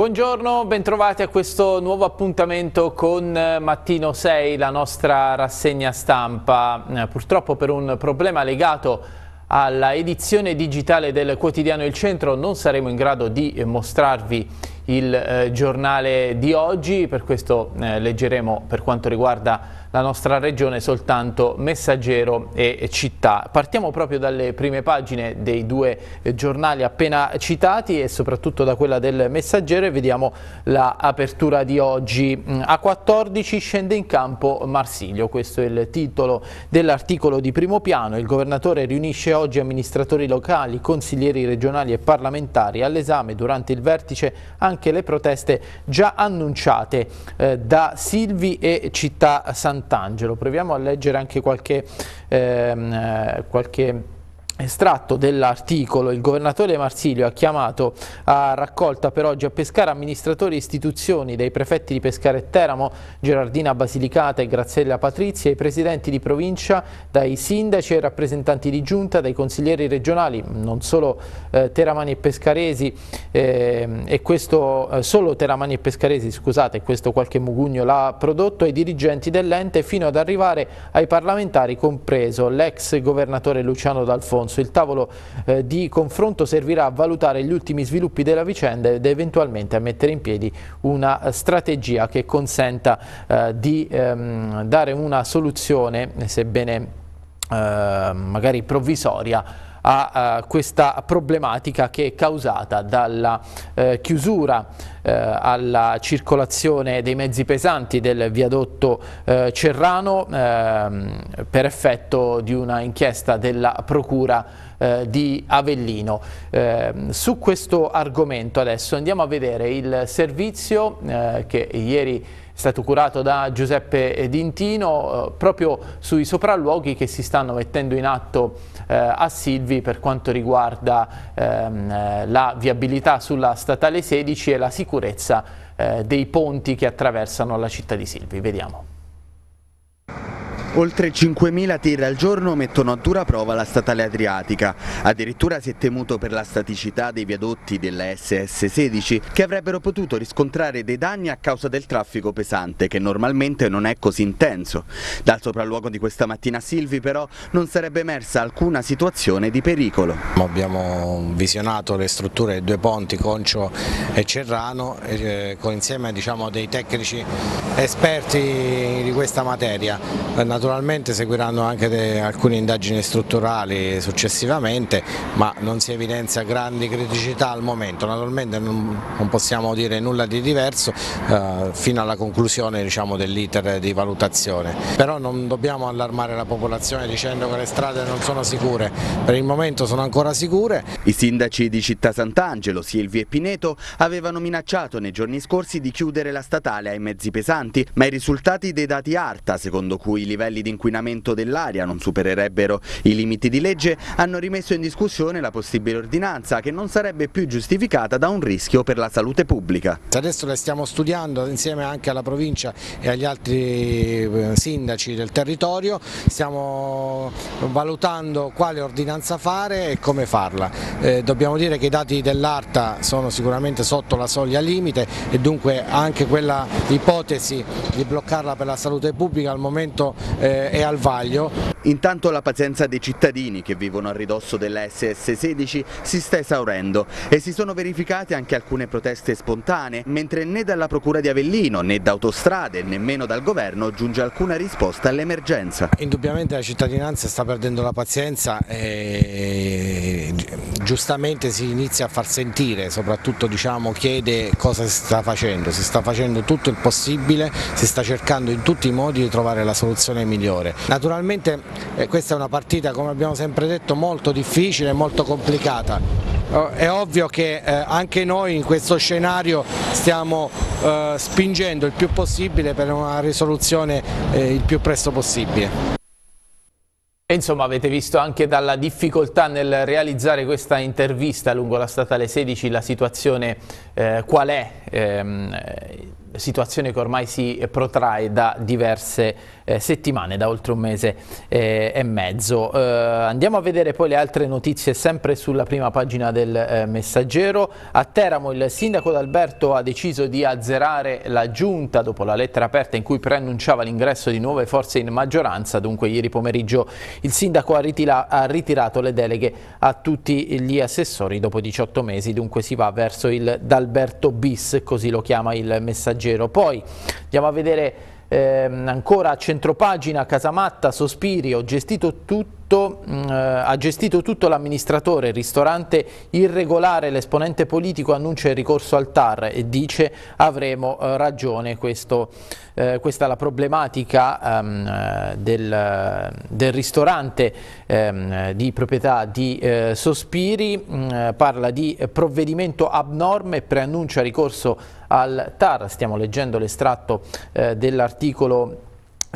Buongiorno, bentrovati a questo nuovo appuntamento con Mattino 6, la nostra rassegna stampa. Eh, purtroppo per un problema legato alla edizione digitale del quotidiano Il Centro non saremo in grado di mostrarvi il eh, giornale di oggi, per questo eh, leggeremo per quanto riguarda la nostra regione soltanto messaggero e città. Partiamo proprio dalle prime pagine dei due eh, giornali appena citati e soprattutto da quella del messaggero e vediamo l'apertura di oggi. Mm, a 14 scende in campo Marsiglio, questo è il titolo dell'articolo di primo piano. Il governatore riunisce oggi amministratori locali, consiglieri regionali e parlamentari all'esame durante il vertice anche le proteste già annunciate eh, da Silvi e Città Sant'Angelo. Proviamo a leggere anche qualche, ehm, eh, qualche estratto dell'articolo, il governatore Marsilio ha chiamato a raccolta per oggi a Pescara amministratori e istituzioni dei prefetti di Pescara e Teramo, Gerardina Basilicata e Graziella Patrizia, i presidenti di provincia, dai sindaci e rappresentanti di giunta, dai consiglieri regionali, non solo eh, teramani e pescaresi, eh, e questo eh, solo teramani e pescaresi, scusate, questo qualche mugugno l'ha prodotto, ai dirigenti dell'ente fino ad arrivare ai parlamentari, compreso l'ex governatore Luciano D'Alfonso Alfonso. Il tavolo eh, di confronto servirà a valutare gli ultimi sviluppi della vicenda ed eventualmente a mettere in piedi una strategia che consenta eh, di ehm, dare una soluzione, sebbene eh, magari provvisoria, a uh, questa problematica che è causata dalla uh, chiusura uh, alla circolazione dei mezzi pesanti del viadotto Cerrano ehm, per effetto di una inchiesta della Procura di Avellino. Ehm, su questo argomento adesso andiamo a vedere il servizio che ieri stato curato da Giuseppe Dintino eh, proprio sui sopralluoghi che si stanno mettendo in atto eh, a Silvi per quanto riguarda ehm, eh, la viabilità sulla statale 16 e la sicurezza eh, dei ponti che attraversano la città di Silvi. Vediamo. Oltre 5.000 tir al giorno mettono a dura prova la statale adriatica. Addirittura si è temuto per la staticità dei viadotti della SS16 che avrebbero potuto riscontrare dei danni a causa del traffico pesante che normalmente non è così intenso. Dal sopralluogo di questa mattina Silvi però non sarebbe emersa alcuna situazione di pericolo. Abbiamo visionato le strutture dei due ponti Concio e Cerrano eh, con insieme diciamo, dei tecnici esperti di questa materia Naturalmente seguiranno anche alcune indagini strutturali successivamente, ma non si evidenzia grandi criticità al momento. Naturalmente non, non possiamo dire nulla di diverso eh, fino alla conclusione diciamo, dell'iter di valutazione. Però non dobbiamo allarmare la popolazione dicendo che le strade non sono sicure, per il momento sono ancora sicure. I sindaci di Città Sant'Angelo, Silvi e Pineto avevano minacciato nei giorni scorsi di chiudere la statale ai mezzi pesanti, ma i risultati dei dati ARTA, secondo cui i livelli livelli di inquinamento dell'aria non supererebbero i limiti di legge, hanno rimesso in discussione la possibile ordinanza che non sarebbe più giustificata da un rischio per la salute pubblica. Adesso le stiamo studiando insieme anche alla provincia e agli altri eh, sindaci del territorio, stiamo valutando quale ordinanza fare e come farla. Eh, dobbiamo dire che i dati dell'ARTA sono sicuramente sotto la soglia limite e dunque anche quella ipotesi di bloccarla per la salute pubblica al momento eh, è al vaglio. Intanto la pazienza dei cittadini che vivono a ridosso della SS16 si sta esaurendo e si sono verificate anche alcune proteste spontanee, mentre né dalla Procura di Avellino né da Autostrade nemmeno dal governo giunge alcuna risposta all'emergenza. Indubbiamente la cittadinanza sta perdendo la pazienza e giustamente si inizia a far sentire, soprattutto diciamo, chiede cosa si sta facendo, si sta facendo tutto il possibile, si sta cercando in tutti i modi di trovare la soluzione migliore. Naturalmente eh, questa è una partita, come abbiamo sempre detto, molto difficile e molto complicata. Oh, è ovvio che eh, anche noi in questo scenario stiamo eh, spingendo il più possibile per una risoluzione eh, il più presto possibile. Insomma avete visto anche dalla difficoltà nel realizzare questa intervista lungo la statale 16 la situazione eh, qual è. Ehm, situazione che ormai si protrae da diverse eh, settimane, da oltre un mese eh, e mezzo. Eh, andiamo a vedere poi le altre notizie sempre sulla prima pagina del eh, Messaggero. A Teramo il sindaco D'Alberto ha deciso di azzerare la giunta dopo la lettera aperta in cui preannunciava l'ingresso di nuove forze in maggioranza, dunque ieri pomeriggio il sindaco ha, ritira ha ritirato le deleghe a tutti gli assessori dopo 18 mesi, dunque si va verso il D'Alberto bis, così lo chiama il Messaggero. Poi andiamo a vedere eh, ancora a centropagina, Casamatta, Sospiri, ho gestito tutto mm, eh, ha gestito tutto l'amministratore, ristorante irregolare, l'esponente politico annuncia il ricorso al TAR e dice avremo eh, ragione, Questo, eh, questa è la problematica ehm, del, del, ristorante ehm, di proprietà di eh, Sospiri, mm, parla di provvedimento abnorme preannuncia ricorso al TAR, stiamo leggendo l'estratto eh, dell'articolo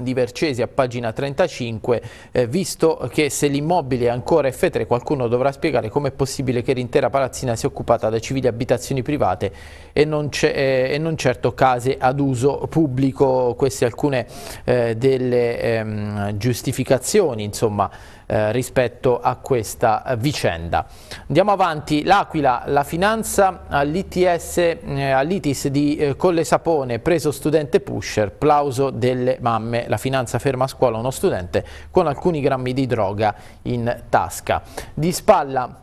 di Vercesi a pagina 35, eh, visto che se l'immobile è ancora F3 qualcuno dovrà spiegare com'è possibile che l'intera palazzina sia occupata da civili abitazioni private e non, eh, e non certo case ad uso pubblico, queste alcune eh, delle ehm, giustificazioni insomma, eh, rispetto a questa vicenda. Andiamo avanti, l'Aquila, la finanza all'ITS, eh, all'ITIS di eh, Colle Sapone, preso studente pusher, plauso delle mamme, la finanza ferma a scuola uno studente con alcuni grammi di droga in tasca. Di spalla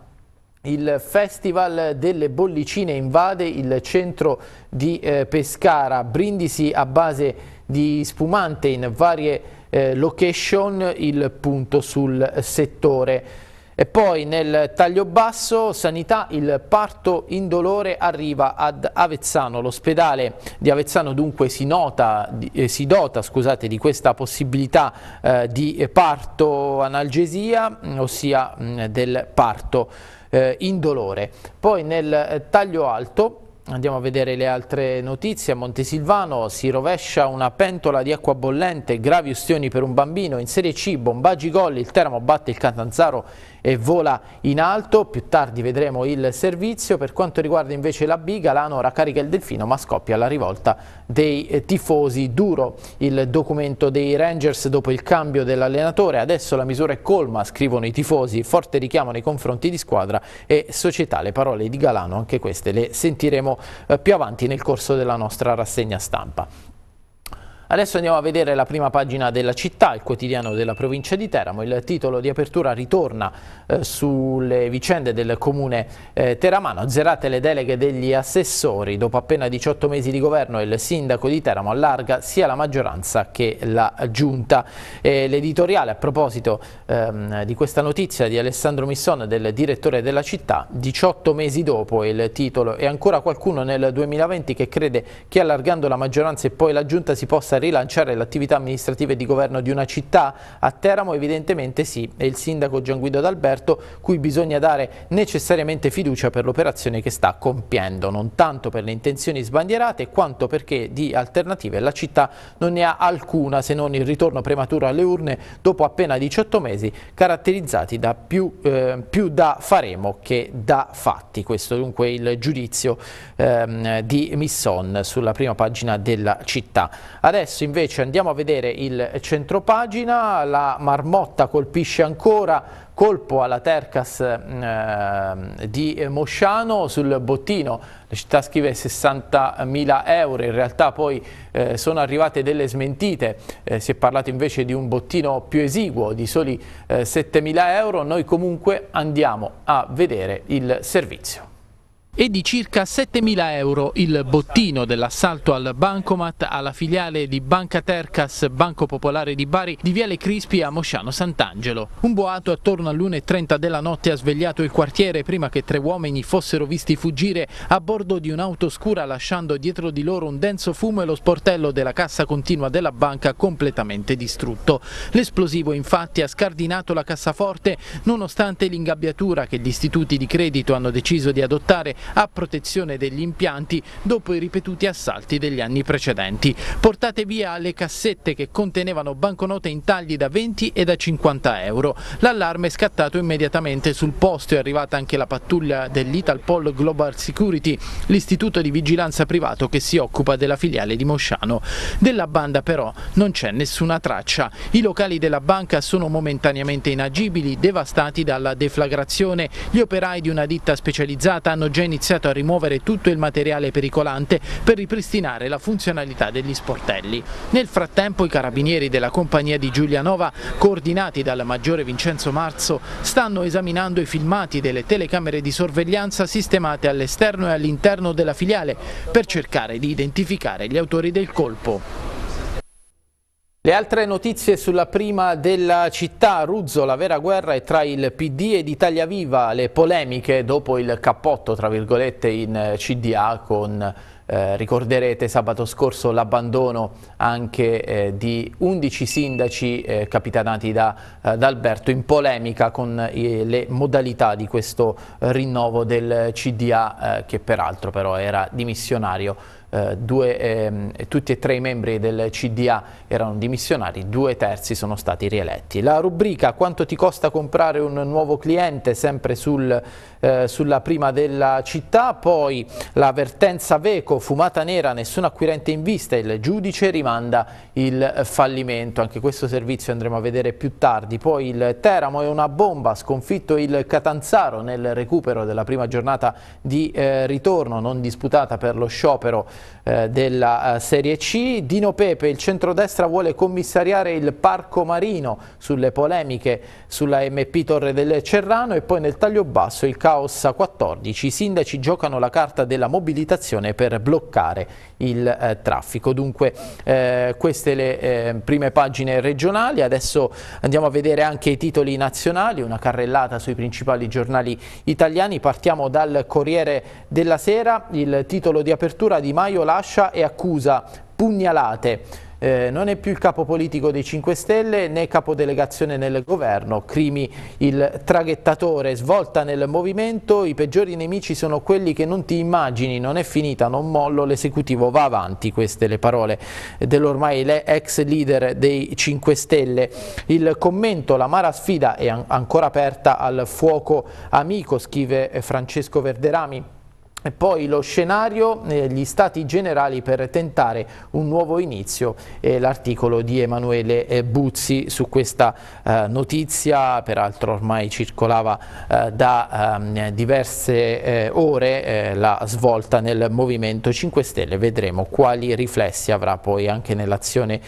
il Festival delle Bollicine invade il centro di eh, Pescara, brindisi a base di spumante in varie eh, location il punto sul settore. E poi nel taglio basso, sanità, il parto indolore arriva ad Avezzano. L'ospedale di Avezzano dunque si, nota, eh, si dota scusate, di questa possibilità eh, di parto analgesia, ossia mh, del parto eh, indolore. Poi nel eh, taglio alto Andiamo a vedere le altre notizie. A Montesilvano si rovescia una pentola di acqua bollente, gravi ustioni per un bambino. In Serie C, bombaggi gol, il Teramo batte il Catanzaro e vola in alto. Più tardi vedremo il servizio. Per quanto riguarda invece la B, Galano racarica il Delfino ma scoppia la rivolta dei eh, tifosi. Duro il documento dei Rangers dopo il cambio dell'allenatore. Adesso la misura è colma, scrivono i tifosi. Forte richiamo nei confronti di squadra e società. Le parole di Galano, anche queste le sentiremo eh, più avanti nel corso della nostra rassegna stampa. Adesso andiamo a vedere la prima pagina della città, il quotidiano della provincia di Teramo. Il titolo di apertura ritorna eh, sulle vicende del comune eh, teramano. Zerate le deleghe degli assessori. Dopo appena 18 mesi di governo il sindaco di Teramo allarga sia la maggioranza che la giunta. L'editoriale a proposito ehm, di questa notizia di Alessandro Misson, del direttore della città, 18 mesi dopo il titolo e ancora qualcuno nel 2020 che crede che allargando la maggioranza e poi la giunta si possa rilanciare le attività amministrative di governo di una città? A Teramo evidentemente sì, è il sindaco Gian Guido D'Alberto cui bisogna dare necessariamente fiducia per l'operazione che sta compiendo, non tanto per le intenzioni sbandierate quanto perché di alternative la città non ne ha alcuna se non il ritorno prematuro alle urne dopo appena 18 mesi caratterizzati da più, eh, più da faremo che da fatti. Questo dunque il giudizio ehm, di Misson sulla prima pagina della città. Adesso Adesso invece andiamo a vedere il centropagina, la marmotta colpisce ancora, colpo alla Tercas eh, di Mosciano sul bottino, la città scrive 60.000 euro, in realtà poi eh, sono arrivate delle smentite, eh, si è parlato invece di un bottino più esiguo di soli 7.000 eh, euro, noi comunque andiamo a vedere il servizio e di circa 7.000 euro il bottino dell'assalto al bancomat alla filiale di Banca Tercas Banco Popolare di Bari di Viale Crispi a Mosciano Sant'Angelo. Un boato attorno all'1.30 della notte ha svegliato il quartiere prima che tre uomini fossero visti fuggire a bordo di un'auto scura lasciando dietro di loro un denso fumo e lo sportello della cassa continua della banca completamente distrutto. L'esplosivo infatti ha scardinato la cassaforte nonostante l'ingabbiatura che gli istituti di credito hanno deciso di adottare a protezione degli impianti dopo i ripetuti assalti degli anni precedenti. Portate via le cassette che contenevano banconote in tagli da 20 e da 50 euro. L'allarme è scattato immediatamente sul posto, è arrivata anche la pattuglia dell'Italpol Global Security, l'istituto di vigilanza privato che si occupa della filiale di Mosciano. Della banda però non c'è nessuna traccia. I locali della banca sono momentaneamente inagibili, devastati dalla deflagrazione. Gli operai di una ditta specializzata hanno già iniziato a rimuovere tutto il materiale pericolante per ripristinare la funzionalità degli sportelli. Nel frattempo i carabinieri della compagnia di Giulianova, coordinati dal maggiore Vincenzo Marzo, stanno esaminando i filmati delle telecamere di sorveglianza sistemate all'esterno e all'interno della filiale per cercare di identificare gli autori del colpo. Le altre notizie sulla prima della città, Ruzzo, la vera guerra è tra il PD ed Italia Viva, le polemiche dopo il cappotto tra virgolette in CDA con eh, ricorderete sabato scorso l'abbandono anche eh, di 11 sindaci eh, capitanati da, eh, da, Alberto in polemica con eh, le modalità di questo rinnovo del CDA eh, che peraltro però era dimissionario eh, due, ehm, tutti e tre i membri del CDA erano dimissionari, due terzi sono stati rieletti. La rubrica quanto ti costa comprare un nuovo cliente, sempre sul, eh, sulla prima della città, poi l'avvertenza Veco, fumata nera, nessun acquirente in vista, il giudice rimanda il fallimento, anche questo servizio andremo a vedere più tardi, poi il Teramo è una bomba, sconfitto il Catanzaro nel recupero della prima giornata di eh, ritorno non disputata per lo sciopero eh, della eh, Serie C. Dino Pepe, il centrodestra vuole commissariare il Parco Marino sulle polemiche sulla MP Torre del Cerrano e poi nel taglio basso il caos a 14. I sindaci giocano la carta della mobilitazione per bloccare il eh, traffico. Dunque eh, queste le eh, prime pagine regionali, adesso andiamo a vedere anche i titoli nazionali, una carrellata sui principali giornali italiani. Partiamo dal Corriere della Sera, il titolo di apertura di Maio lascia e accusa pugnalate eh, non è più il capo politico dei 5 Stelle né capodelegazione nel governo, Crimi il traghettatore, svolta nel movimento, i peggiori nemici sono quelli che non ti immagini, non è finita, non mollo, l'esecutivo va avanti, queste le parole dell'ormai ex leader dei 5 Stelle. Il commento, la mara sfida è ancora aperta al fuoco amico, scrive Francesco Verderami. E poi lo scenario, eh, gli stati generali per tentare un nuovo inizio, eh, l'articolo di Emanuele eh, Buzzi su questa eh, notizia, peraltro ormai circolava eh, da ehm, diverse eh, ore la svolta nel Movimento 5 Stelle, vedremo quali riflessi avrà poi anche nell'azione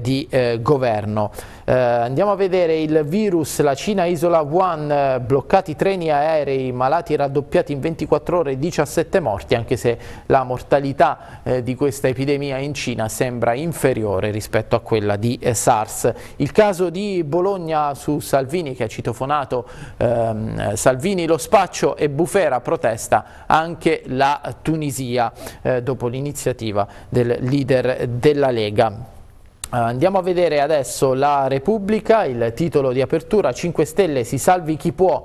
di governo. Andiamo a vedere il virus, la Cina isola Wuhan, bloccati treni aerei, malati raddoppiati in 24 ore, 17 17 morti, anche se la mortalità eh, di questa epidemia in Cina sembra inferiore rispetto a quella di eh, SARS. Il caso di Bologna su Salvini che ha citofonato ehm, Salvini lo spaccio e Bufera protesta anche la Tunisia eh, dopo l'iniziativa del leader della Lega. Andiamo a vedere adesso la Repubblica, il titolo di apertura. 5 Stelle si salvi chi può.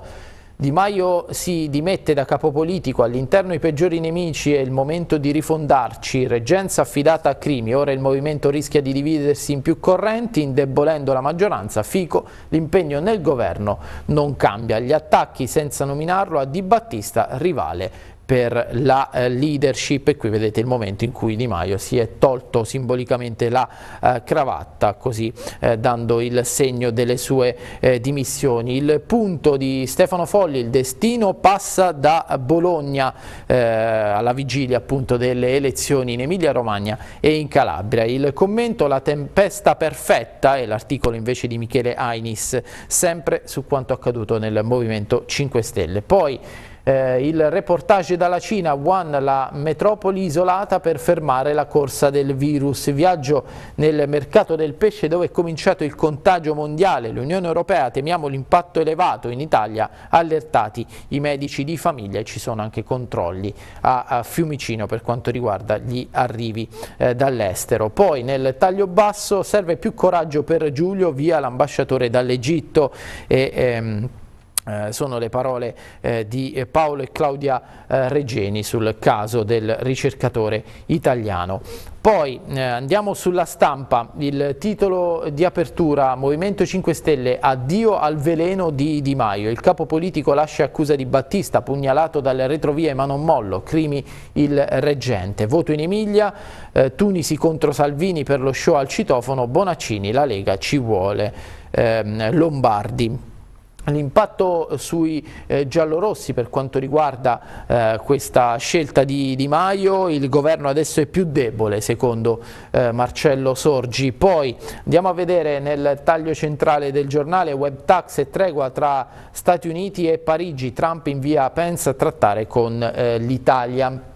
Di Maio si dimette da capo politico, all'interno i peggiori nemici, è il momento di rifondarci, reggenza affidata a Crimi, ora il movimento rischia di dividersi in più correnti, indebolendo la maggioranza, Fico, l'impegno nel governo non cambia, gli attacchi senza nominarlo a Di Battista, rivale per la eh, leadership e qui vedete il momento in cui Di Maio si è tolto simbolicamente la eh, cravatta così eh, dando il segno delle sue eh, dimissioni. Il punto di Stefano Folli, il destino passa da Bologna eh, alla vigilia appunto delle elezioni in Emilia Romagna e in Calabria. Il commento la tempesta perfetta e l'articolo invece di Michele Ainis sempre su quanto accaduto nel Movimento 5 Stelle. Poi eh, il reportage dalla Cina, Wuhan, la metropoli isolata per fermare la corsa del virus. Viaggio nel mercato del pesce dove è cominciato il contagio mondiale. L'Unione Europea temiamo l'impatto elevato in Italia, allertati i medici di famiglia e ci sono anche controlli a, a Fiumicino per quanto riguarda gli arrivi eh, dall'estero. Poi nel taglio basso serve più coraggio per Giulio via l'ambasciatore dall'Egitto e ehm, eh, sono le parole eh, di Paolo e Claudia eh, Regeni sul caso del ricercatore italiano. Poi eh, andiamo sulla stampa, il titolo di apertura Movimento 5 Stelle, addio al veleno di Di Maio, il capo politico lascia accusa di Battista, pugnalato dalle retrovie ma non mollo, crimi il reggente, voto in Emilia, eh, Tunisi contro Salvini per lo show al citofono, Bonaccini, la Lega ci vuole, ehm, Lombardi. L'impatto sui eh, giallorossi per quanto riguarda eh, questa scelta di Di Maio, il governo adesso è più debole secondo eh, Marcello Sorgi. Poi andiamo a vedere nel taglio centrale del giornale web tax e tregua tra Stati Uniti e Parigi, Trump invia Pence a trattare con eh, l'Italia.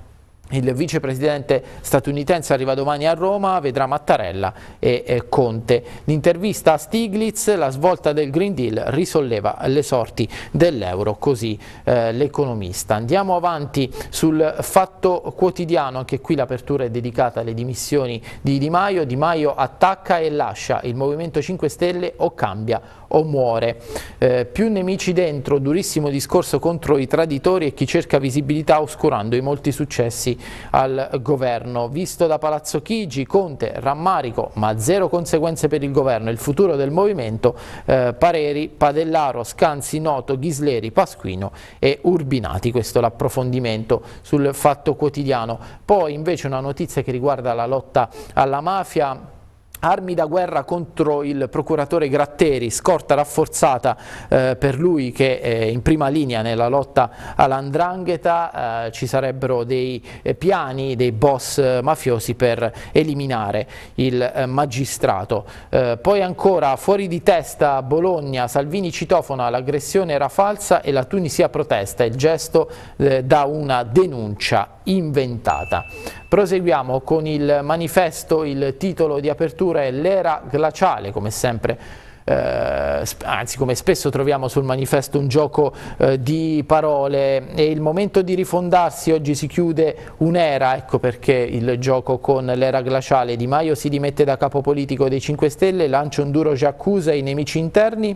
Il vicepresidente statunitense arriva domani a Roma, vedrà Mattarella e eh, Conte. L'intervista a Stiglitz, la svolta del Green Deal risolleva le sorti dell'euro, così eh, l'economista. Andiamo avanti sul fatto quotidiano, anche qui l'apertura è dedicata alle dimissioni di Di Maio. Di Maio attacca e lascia il Movimento 5 Stelle o cambia o muore. Eh, più nemici dentro, durissimo discorso contro i traditori e chi cerca visibilità oscurando i molti successi al governo. Visto da Palazzo Chigi, Conte, rammarico, ma zero conseguenze per il governo. Il futuro del movimento, eh, Pareri, Padellaro, Scanzi, Noto, Ghisleri, Pasquino e Urbinati. Questo l'approfondimento sul fatto quotidiano. Poi invece una notizia che riguarda la lotta alla mafia Armi da guerra contro il procuratore Gratteri, scorta rafforzata eh, per lui che è in prima linea nella lotta all'andrangheta, eh, ci sarebbero dei eh, piani, dei boss eh, mafiosi per eliminare il eh, magistrato. Eh, poi ancora fuori di testa Bologna, Salvini citofona, l'aggressione era falsa e la Tunisia protesta, il gesto da una denuncia inventata. Proseguiamo con il manifesto, il titolo di apertura è L'era glaciale, come sempre eh, anzi come spesso troviamo sul manifesto un gioco eh, di parole. E il momento di rifondarsi oggi si chiude un'era, ecco perché il gioco con l'era glaciale. Di Maio si dimette da capo politico dei 5 Stelle, lancia un duro giaccusa ai nemici interni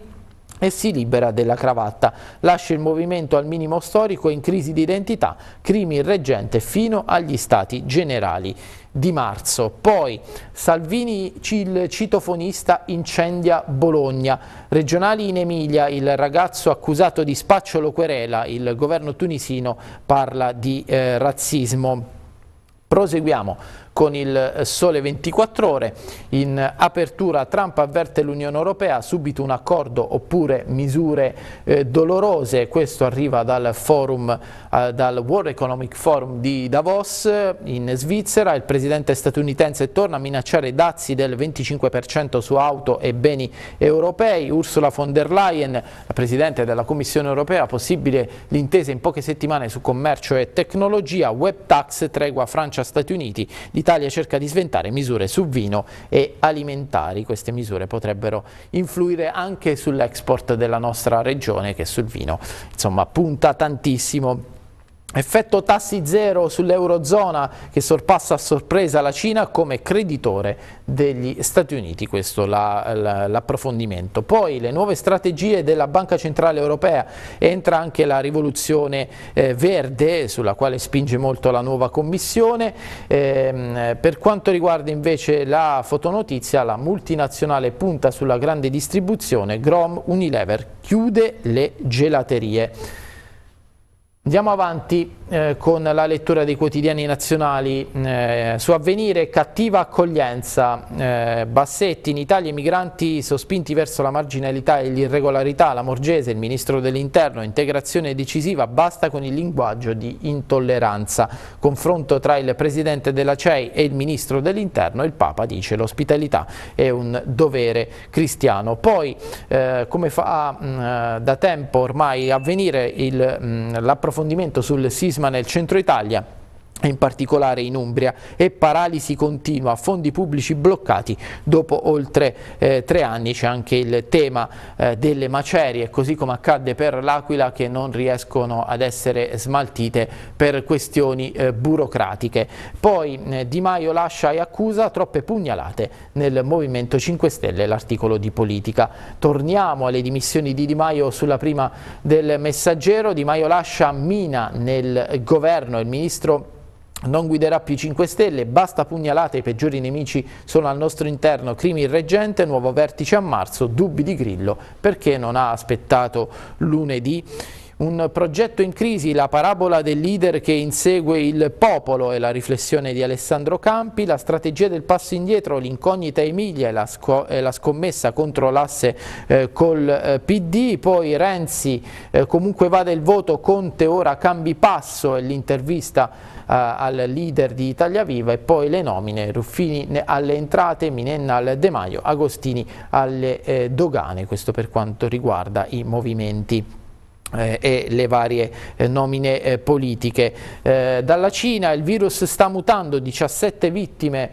e si libera della cravatta. Lascia il movimento al minimo storico in crisi di identità, crimi reggente fino agli stati generali di marzo. Poi Salvini, il citofonista, incendia Bologna. Regionali in Emilia, il ragazzo accusato di spacciolo querela, il governo tunisino parla di eh, razzismo. Proseguiamo con il Sole 24 Ore. In apertura Trump avverte l'Unione Europea, subito un accordo oppure misure eh, dolorose. Questo arriva dal, forum, eh, dal World Economic Forum di Davos in Svizzera. Il presidente statunitense torna a minacciare dazi del 25% su auto e beni europei. Ursula von der Leyen, la presidente della Commissione Europea, possibile l'intesa in poche settimane su commercio e tecnologia, web tax, tregua Francia-Stati Uniti. L'Italia cerca di sventare misure su vino e alimentari. Queste misure potrebbero influire anche sull'export della nostra regione che sul vino insomma punta tantissimo. Effetto tassi zero sull'Eurozona che sorpassa a sorpresa la Cina come creditore degli Stati Uniti, questo l'approfondimento. La, Poi le nuove strategie della Banca Centrale Europea, entra anche la rivoluzione eh, verde sulla quale spinge molto la nuova Commissione. Eh, per quanto riguarda invece la fotonotizia, la multinazionale punta sulla grande distribuzione, Grom Unilever chiude le gelaterie. Andiamo avanti eh, con la lettura dei quotidiani nazionali. Eh, su avvenire cattiva accoglienza, eh, Bassetti, in Italia i migranti sospinti verso la marginalità e l'irregolarità, la Morgese, il ministro dell'interno, integrazione decisiva, basta con il linguaggio di intolleranza. Confronto tra il presidente della CEI e il ministro dell'interno, il Papa dice l'ospitalità è un dovere cristiano. Poi, eh, come fa mh, mm, da tempo ormai avvenire l'approfondimento sul sisma nel centro Italia in particolare in Umbria e paralisi continua, fondi pubblici bloccati dopo oltre eh, tre anni, c'è anche il tema eh, delle macerie, così come accadde per l'Aquila che non riescono ad essere smaltite per questioni eh, burocratiche. Poi eh, Di Maio lascia e accusa troppe pugnalate nel Movimento 5 Stelle, l'articolo di politica. Torniamo alle dimissioni di Di Maio sulla prima del messaggero, Di Maio lascia Mina nel governo, il ministro non guiderà più 5 Stelle, basta pugnalate, i peggiori nemici sono al nostro interno, Crimi il reggente, nuovo vertice a marzo, dubbi di Grillo. Perché non ha aspettato lunedì. Un progetto in crisi, la parabola del leader che insegue il popolo e la riflessione di Alessandro Campi, la strategia del passo indietro, l'incognita Emilia e la, e la scommessa contro l'asse eh, col eh, PD, poi Renzi eh, comunque va del voto, Conte ora cambi passo e l'intervista al leader di Italia Viva e poi le nomine, Ruffini alle entrate, Minenna al De Maio, Agostini alle eh, dogane, questo per quanto riguarda i movimenti eh, e le varie eh, nomine eh, politiche. Eh, dalla Cina il virus sta mutando, 17 vittime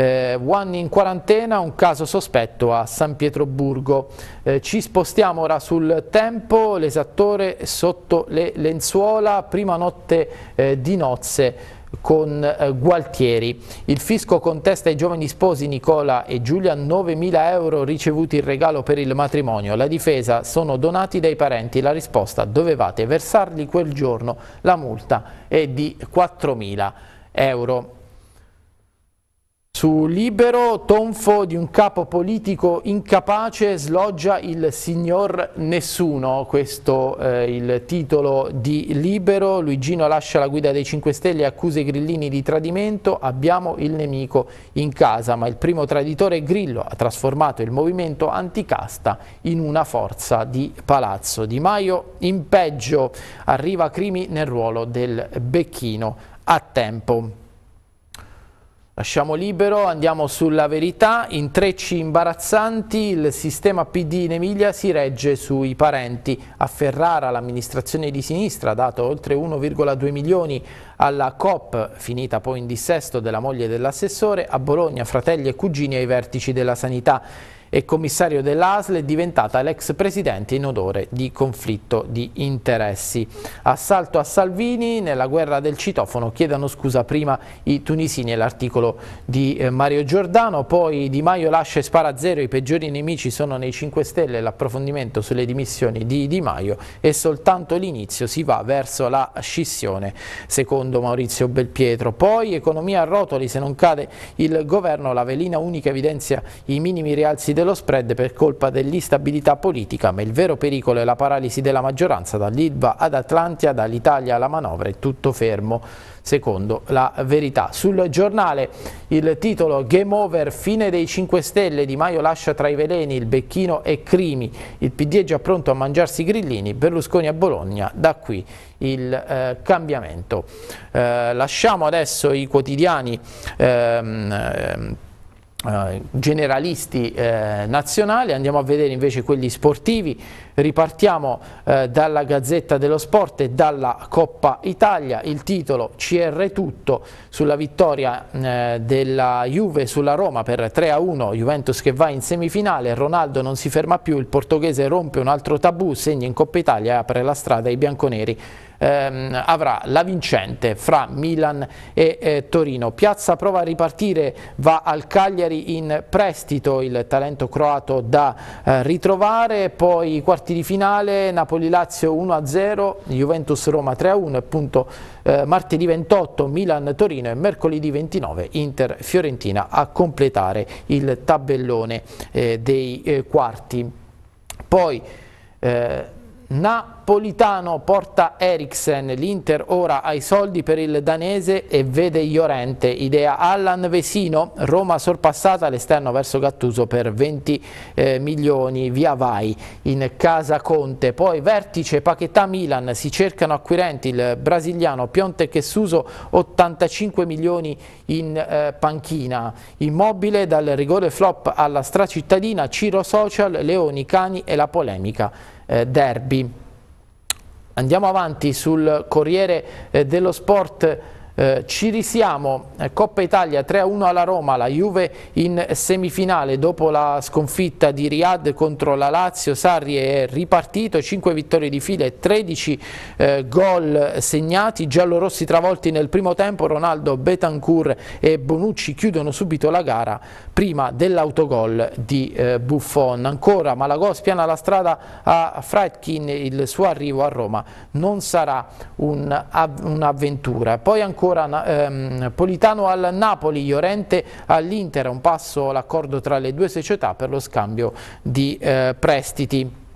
eh, One in quarantena, un caso sospetto a San Pietroburgo. Eh, ci spostiamo ora sul tempo, l'esattore sotto le lenzuola, prima notte eh, di nozze con eh, Gualtieri. Il fisco contesta ai giovani sposi Nicola e Giulia 9.000 euro ricevuti in regalo per il matrimonio. La difesa sono donati dai parenti. La risposta dovevate versarli quel giorno. La multa è di 4.000 euro. Su Libero, tonfo di un capo politico incapace sloggia il signor Nessuno, questo è eh, il titolo di Libero, Luigino lascia la guida dei 5 Stelle e accusa i grillini di tradimento, abbiamo il nemico in casa, ma il primo traditore Grillo ha trasformato il movimento anticasta in una forza di palazzo. Di Maio in peggio, arriva Crimi nel ruolo del becchino a tempo. Lasciamo libero, andiamo sulla verità, intrecci imbarazzanti, il sistema PD in Emilia si regge sui parenti. A Ferrara l'amministrazione di sinistra ha dato oltre 1,2 milioni alla COP, finita poi in dissesto della moglie dell'assessore, a Bologna fratelli e cugini ai vertici della sanità e commissario dell'ASL è diventata l'ex presidente in odore di conflitto di interessi. Assalto a Salvini, nella guerra del citofono chiedono scusa prima i tunisini, l'articolo di eh, Mario Giordano, poi Di Maio lascia e spara a zero, i peggiori nemici sono nei 5 Stelle, l'approfondimento sulle dimissioni di Di Maio e soltanto l'inizio si va verso la scissione, secondo Maurizio Belpietro. Poi economia a rotoli, se non cade il governo, la velina unica evidenzia i minimi rialzi dello spread per colpa dell'instabilità politica, ma il vero pericolo è la paralisi della maggioranza dall'Ilva ad Atlantia, dall'Italia alla manovra, è tutto fermo secondo la verità. Sul giornale il titolo Game over, fine dei 5 Stelle, Di Maio lascia tra i veleni il Becchino e Crimi, il PD è già pronto a mangiarsi i grillini, Berlusconi a Bologna, da qui il eh, cambiamento. Eh, lasciamo adesso i quotidiani ehm, ehm generalisti eh, nazionali, andiamo a vedere invece quelli sportivi, ripartiamo eh, dalla Gazzetta dello Sport e dalla Coppa Italia, il titolo CR tutto sulla vittoria eh, della Juve sulla Roma per 3-1, Juventus che va in semifinale, Ronaldo non si ferma più, il portoghese rompe un altro tabù, segna in Coppa Italia e apre la strada ai bianconeri. Ehm, avrà la vincente fra Milan e eh, Torino. Piazza prova a ripartire, va al Cagliari in prestito, il talento croato da eh, ritrovare, poi i quarti di finale Napoli-Lazio 1-0, Juventus-Roma 3-1 appunto eh, martedì 28 Milan-Torino e mercoledì 29 Inter-Fiorentina a completare il tabellone eh, dei eh, quarti. Poi eh, Napolitano porta Eriksen, l'Inter ora ha i soldi per il danese e vede Iorente, idea Allan Vesino, Roma sorpassata l'esterno verso Gattuso per 20 eh, milioni, via vai in casa Conte, poi vertice Paquetà Milan, si cercano acquirenti il brasiliano Piontek e Suso 85 milioni in eh, panchina, immobile dal rigore flop alla stracittadina, Ciro Social, Leoni, Cani e la polemica eh, derby. Andiamo avanti sul Corriere eh, dello Sport Eh, ci risiamo, eh, Coppa Italia 3-1 alla Roma, la Juve in semifinale dopo la sconfitta di Riyadh contro la Lazio, Sarri è ripartito, 5 vittorie di fila e 13 eh, gol segnati, giallorossi travolti nel primo tempo, Ronaldo, Betancourt e Bonucci chiudono subito la gara prima dell'autogol di eh, Buffon. Ancora Malagò spiana la strada a Freitkin, il suo arrivo a Roma non sarà un'avventura. Un Poi ancora ancora ehm, Politano al Napoli, Llorente all'Inter, un passo l'accordo tra le due società per lo scambio di eh, prestiti.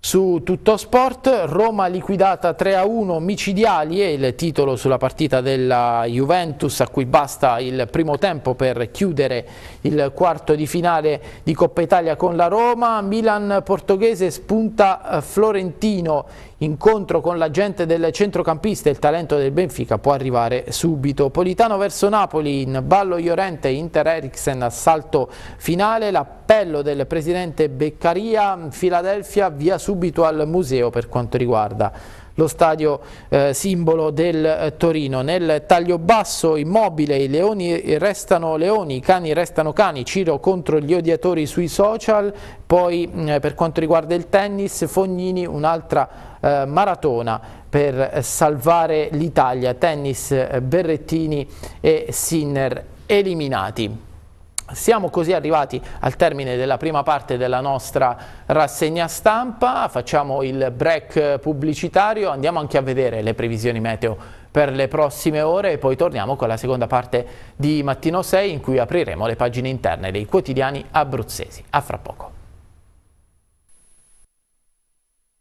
Su tutto sport, Roma liquidata 3-1 micidiali e il titolo sulla partita della Juventus a cui basta il primo tempo per chiudere il quarto di finale di Coppa Italia con la Roma. Milan portoghese spunta eh, Florentino incontro con la gente del centrocampista, il talento del Benfica può arrivare subito. Politano verso Napoli, in ballo Iorente, Inter Eriksen, assalto finale, l'appello del presidente Beccaria, Filadelfia via subito al museo per quanto riguarda lo stadio eh, simbolo del eh, Torino. Nel taglio basso immobile i leoni restano leoni, i cani restano cani, Ciro contro gli odiatori sui social, poi eh, per quanto riguarda il tennis Fognini un'altra eh, maratona per salvare l'Italia, tennis eh, Berrettini e Sinner eliminati. Siamo così arrivati al termine della prima parte della nostra rassegna stampa, facciamo il break pubblicitario, andiamo anche a vedere le previsioni meteo per le prossime ore e poi torniamo con la seconda parte di Mattino 6 in cui apriremo le pagine interne dei quotidiani abruzzesi. A fra poco.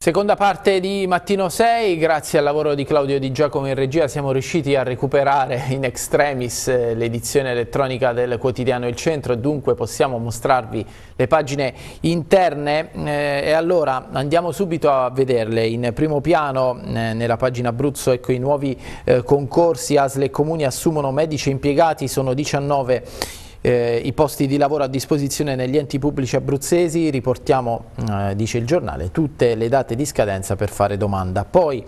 Seconda parte di Mattino 6, grazie al lavoro di Claudio Di Giacomo in regia siamo riusciti a recuperare in extremis eh, l'edizione elettronica del quotidiano Il Centro e dunque possiamo mostrarvi le pagine interne eh, e allora andiamo subito a vederle. In primo piano eh, nella pagina Abruzzo ecco i nuovi concorsi ASL e Comuni assumono medici impiegati, sono 19 eh, i posti di lavoro a disposizione negli enti pubblici abruzzesi, riportiamo, eh, dice il giornale, tutte le date di scadenza per fare domanda. Poi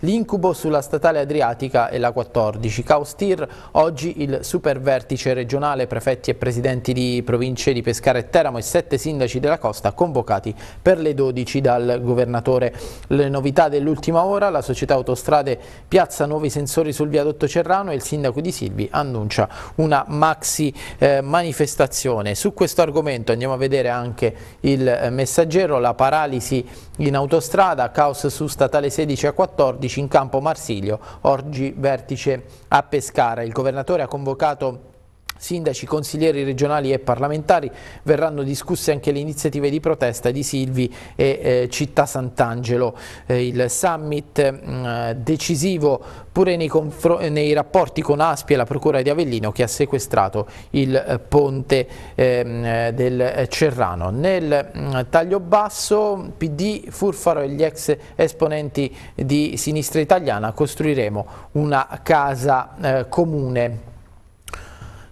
l'incubo sulla statale adriatica e la 14, Caustir, oggi il super vertice regionale, prefetti e presidenti di province di Pescara e Teramo e sette sindaci della costa convocati per le 12 dal governatore. Le novità dell'ultima ora, la società autostrade piazza nuovi sensori sul viadotto Cerrano e il sindaco di Silvi annuncia una maxi eh, manifestazione. Su questo argomento andiamo a vedere anche il eh, messaggero, la paralisi in autostrada, caos su statale 16 a 14 in campo Marsiglio, oggi vertice a Pescara. Il governatore ha convocato Sindaci, consiglieri regionali e parlamentari verranno discusse anche le iniziative di protesta di Silvi e eh, Città Sant'Angelo. Eh, il summit mm, decisivo pure nei, nei, rapporti con Aspi e la Procura di Avellino che ha sequestrato il eh, ponte ehm, del Cerrano. Nel mm, taglio basso PD, Furfaro e gli ex esponenti di Sinistra Italiana costruiremo una casa eh, comune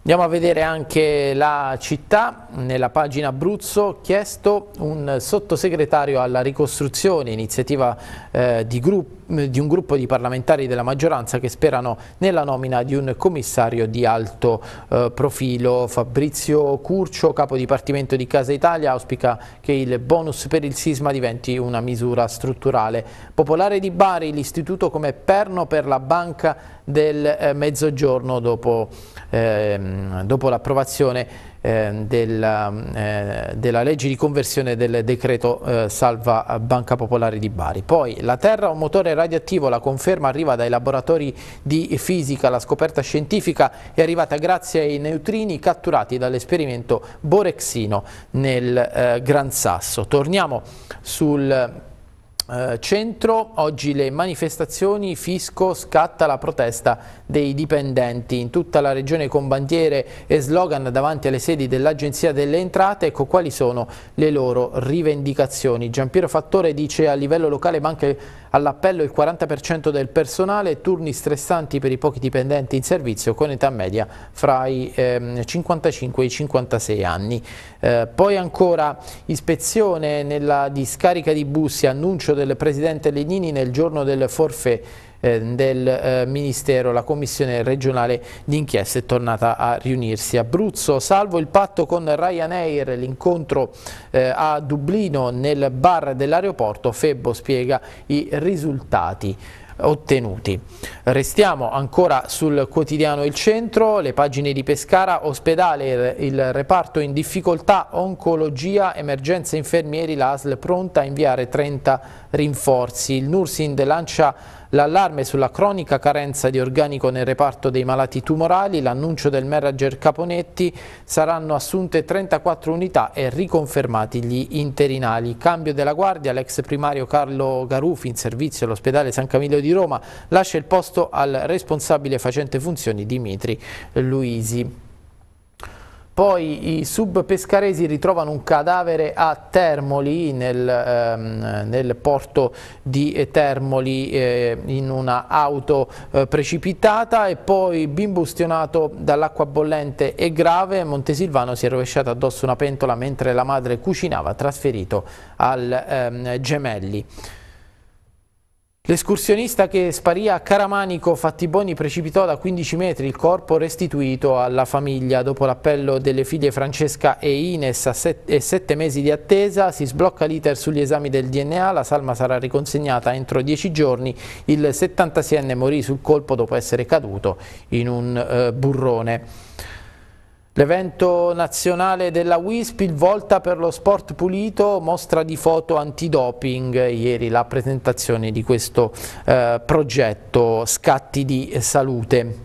Andiamo a vedere anche la città, nella pagina Abruzzo, chiesto un sottosegretario alla ricostruzione, iniziativa eh, di, di, un gruppo di parlamentari della maggioranza che sperano nella nomina di un commissario di alto eh, profilo. Fabrizio Curcio, capo dipartimento di Casa Italia, auspica che il bonus per il sisma diventi una misura strutturale. Popolare di Bari, l'istituto come perno per la banca del eh, mezzogiorno dopo ehm, dopo l'approvazione eh, della, eh, della, legge di conversione del decreto eh, salva Banca Popolare di Bari. Poi la Terra un motore radioattivo, la conferma arriva dai laboratori di fisica, la scoperta scientifica è arrivata grazie ai neutrini catturati dall'esperimento Borexino nel eh, Gran Sasso. Torniamo sul eh, centro, oggi le manifestazioni, fisco, scatta la protesta dei dipendenti in tutta la regione con bandiere e slogan davanti alle sedi dell'Agenzia delle Entrate, ecco quali sono le loro rivendicazioni. Giampiero Fattore dice a livello locale manca all'appello il 40% del personale, turni stressanti per i pochi dipendenti in servizio con età media fra i eh, 55 e i 56 anni. Eh, poi ancora ispezione nella discarica di Bussi, annuncio del Presidente Legnini nel giorno del forfè del eh, Ministero la Commissione regionale d'inchiesta è tornata a riunirsi. Abruzzo, salvo il patto con Ryanair, l'incontro eh, a Dublino nel bar dell'aeroporto, Febbo spiega i risultati ottenuti. Restiamo ancora sul quotidiano Il Centro, le pagine di Pescara, ospedale, il reparto in difficoltà, oncologia, emergenza infermieri, la ASL pronta a inviare 30 rinforzi. Il Nursind lancia L'allarme sulla cronica carenza di organico nel reparto dei malati tumorali, l'annuncio del manager Caponetti, saranno assunte 34 unità e riconfermati gli interinali. Cambio della guardia, l'ex primario Carlo Garufi in servizio all'ospedale San Camillo di Roma lascia il posto al responsabile facente funzioni Dimitri Luisi. Poi i subpescaresi ritrovano un cadavere a Termoli, nel, ehm, nel porto di Termoli, eh, in una auto eh, precipitata e poi bimbo ustionato dall'acqua bollente e grave, Montesilvano si è rovesciato addosso una pentola mentre la madre cucinava, trasferito al ehm, Gemelli. L'escursionista che sparì a Caramanico Fattiboni precipitò da 15 metri, il corpo restituito alla famiglia. Dopo l'appello delle figlie Francesca e Ines set e sette mesi di attesa, si sblocca l'iter sugli esami del DNA, la salma sarà riconsegnata entro 10 giorni. Il 76enne morì sul colpo dopo essere caduto in un eh, burrone. L'evento nazionale della WISP, il Volta per lo Sport Pulito, mostra di foto antidoping, ieri la presentazione di questo eh, progetto Scatti di Salute.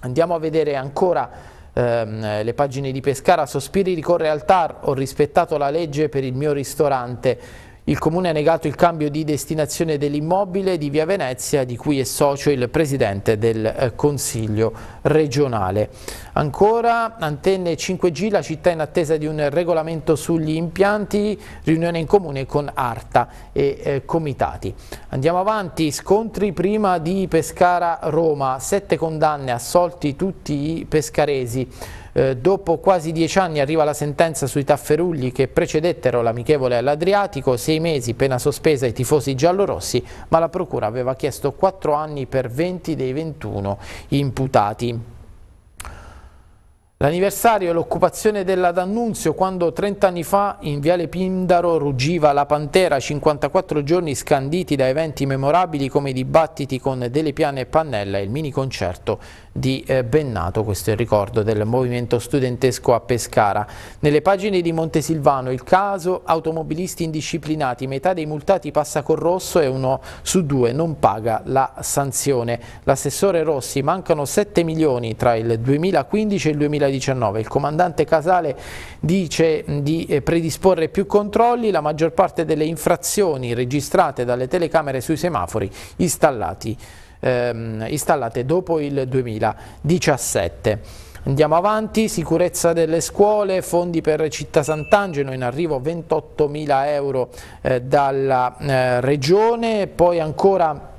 Andiamo a vedere ancora ehm, le pagine di Pescara, Sospiri ricorre al TAR, ho rispettato la legge per il mio ristorante, il Comune ha negato il cambio di destinazione dell'immobile di Via Venezia di cui è socio il Presidente del eh, Consiglio regionale. Ancora antenne 5G, la città in attesa di un regolamento sugli impianti, riunione in comune con Arta e eh, comitati. Andiamo avanti, scontri prima di Pescara-Roma, sette condanne, assolti tutti i pescaresi. Eh, dopo quasi dieci anni arriva la sentenza sui tafferugli che precedettero l'amichevole all'Adriatico, sei mesi, pena sospesa ai tifosi giallorossi, ma la Procura aveva chiesto quattro anni per 20 dei 21 imputati. L'anniversario è l'occupazione della D'Annunzio quando 30 anni fa in Viale Pindaro ruggiva la Pantera, 54 giorni scanditi da eventi memorabili come i dibattiti con Delle Piane e Pannella e il mini concerto di eh, Bennato, questo è il ricordo del movimento studentesco a Pescara. Nelle pagine di Montesilvano il caso automobilisti indisciplinati, metà dei multati passa col rosso e uno su due non paga la sanzione. L'assessore Rossi mancano 7 milioni tra il 2015 e il 2019, il comandante Casale dice di eh, predisporre più controlli, la maggior parte delle infrazioni registrate dalle telecamere sui semafori installati ehm, installate dopo il 2017. Andiamo avanti, sicurezza delle scuole, fondi per Città Sant'Angelo, in arrivo 28.000 euro eh, dalla eh, regione, poi ancora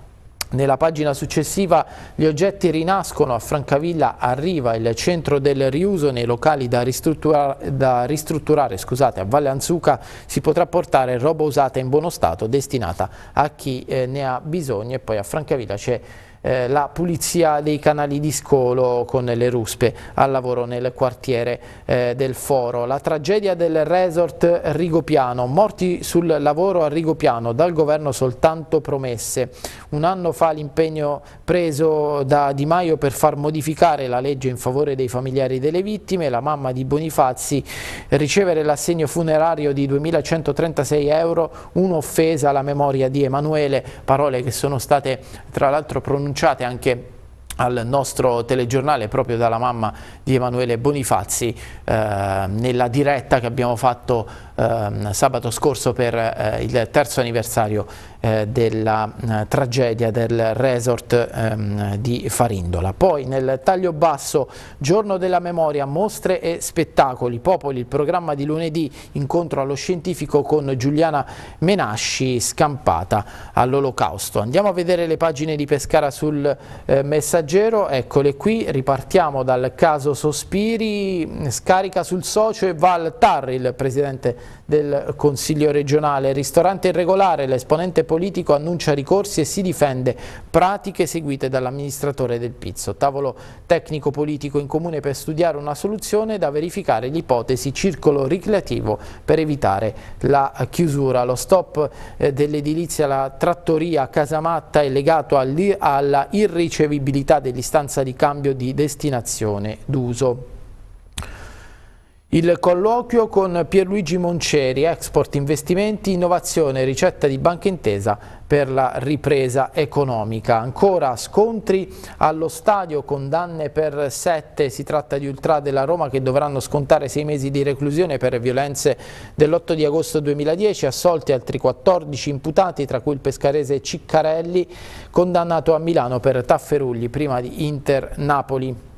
nella pagina successiva gli oggetti rinascono, a Francavilla arriva il centro del riuso. Nei locali da ristrutturare, da ristrutturare scusate, a Valle Anzuca si potrà portare roba usata in buono stato destinata a chi eh, ne ha bisogno. E poi a Francavilla c'è eh, la pulizia dei canali di scolo con le ruspe al lavoro nel quartiere eh, del Foro. La tragedia del resort Rigopiano, morti sul lavoro a Rigopiano, dal governo soltanto promesse. Un anno fa l'impegno preso da Di Maio per far modificare la legge in favore dei familiari delle vittime, la mamma di Bonifazzi ricevere l'assegno funerario di 2136 euro, un'offesa alla memoria di Emanuele, parole che sono state tra l'altro pronunciate annunciate anche al nostro telegiornale proprio dalla mamma di Emanuele Bonifazzi eh, nella diretta che abbiamo fatto eh, sabato scorso per eh, il terzo anniversario eh, della eh, tragedia del resort ehm, di Farindola. Poi nel taglio basso, giorno della memoria, mostre e spettacoli, Popoli, il programma di lunedì, incontro allo scientifico con Giuliana Menasci, scampata all'olocausto. Andiamo a vedere le pagine di Pescara sul eh, messaggero, eccole qui, ripartiamo dal caso Sospiri, scarica sul socio e va al TAR il presidente del Consiglio regionale, ristorante irregolare, l'esponente politico politico annuncia ricorsi e si difende pratiche seguite dall'amministratore del Pizzo. Tavolo tecnico politico in comune per studiare una soluzione da verificare l'ipotesi circolo ricreativo per evitare la chiusura. Lo stop eh, dell'edilizia alla trattoria Casamatta è legato alla irricevibilità dell'istanza di cambio di destinazione d'uso. Il colloquio con Pierluigi Monceri, Export Investimenti, Innovazione, ricetta di Banca Intesa per la ripresa economica. Ancora scontri allo stadio, condanne per sette, si tratta di ultra della Roma che dovranno scontare sei mesi di reclusione per violenze dell'8 di agosto 2010, assolti altri 14 imputati, tra cui il pescarese Ciccarelli, condannato a Milano per Tafferugli, prima di Inter-Napoli.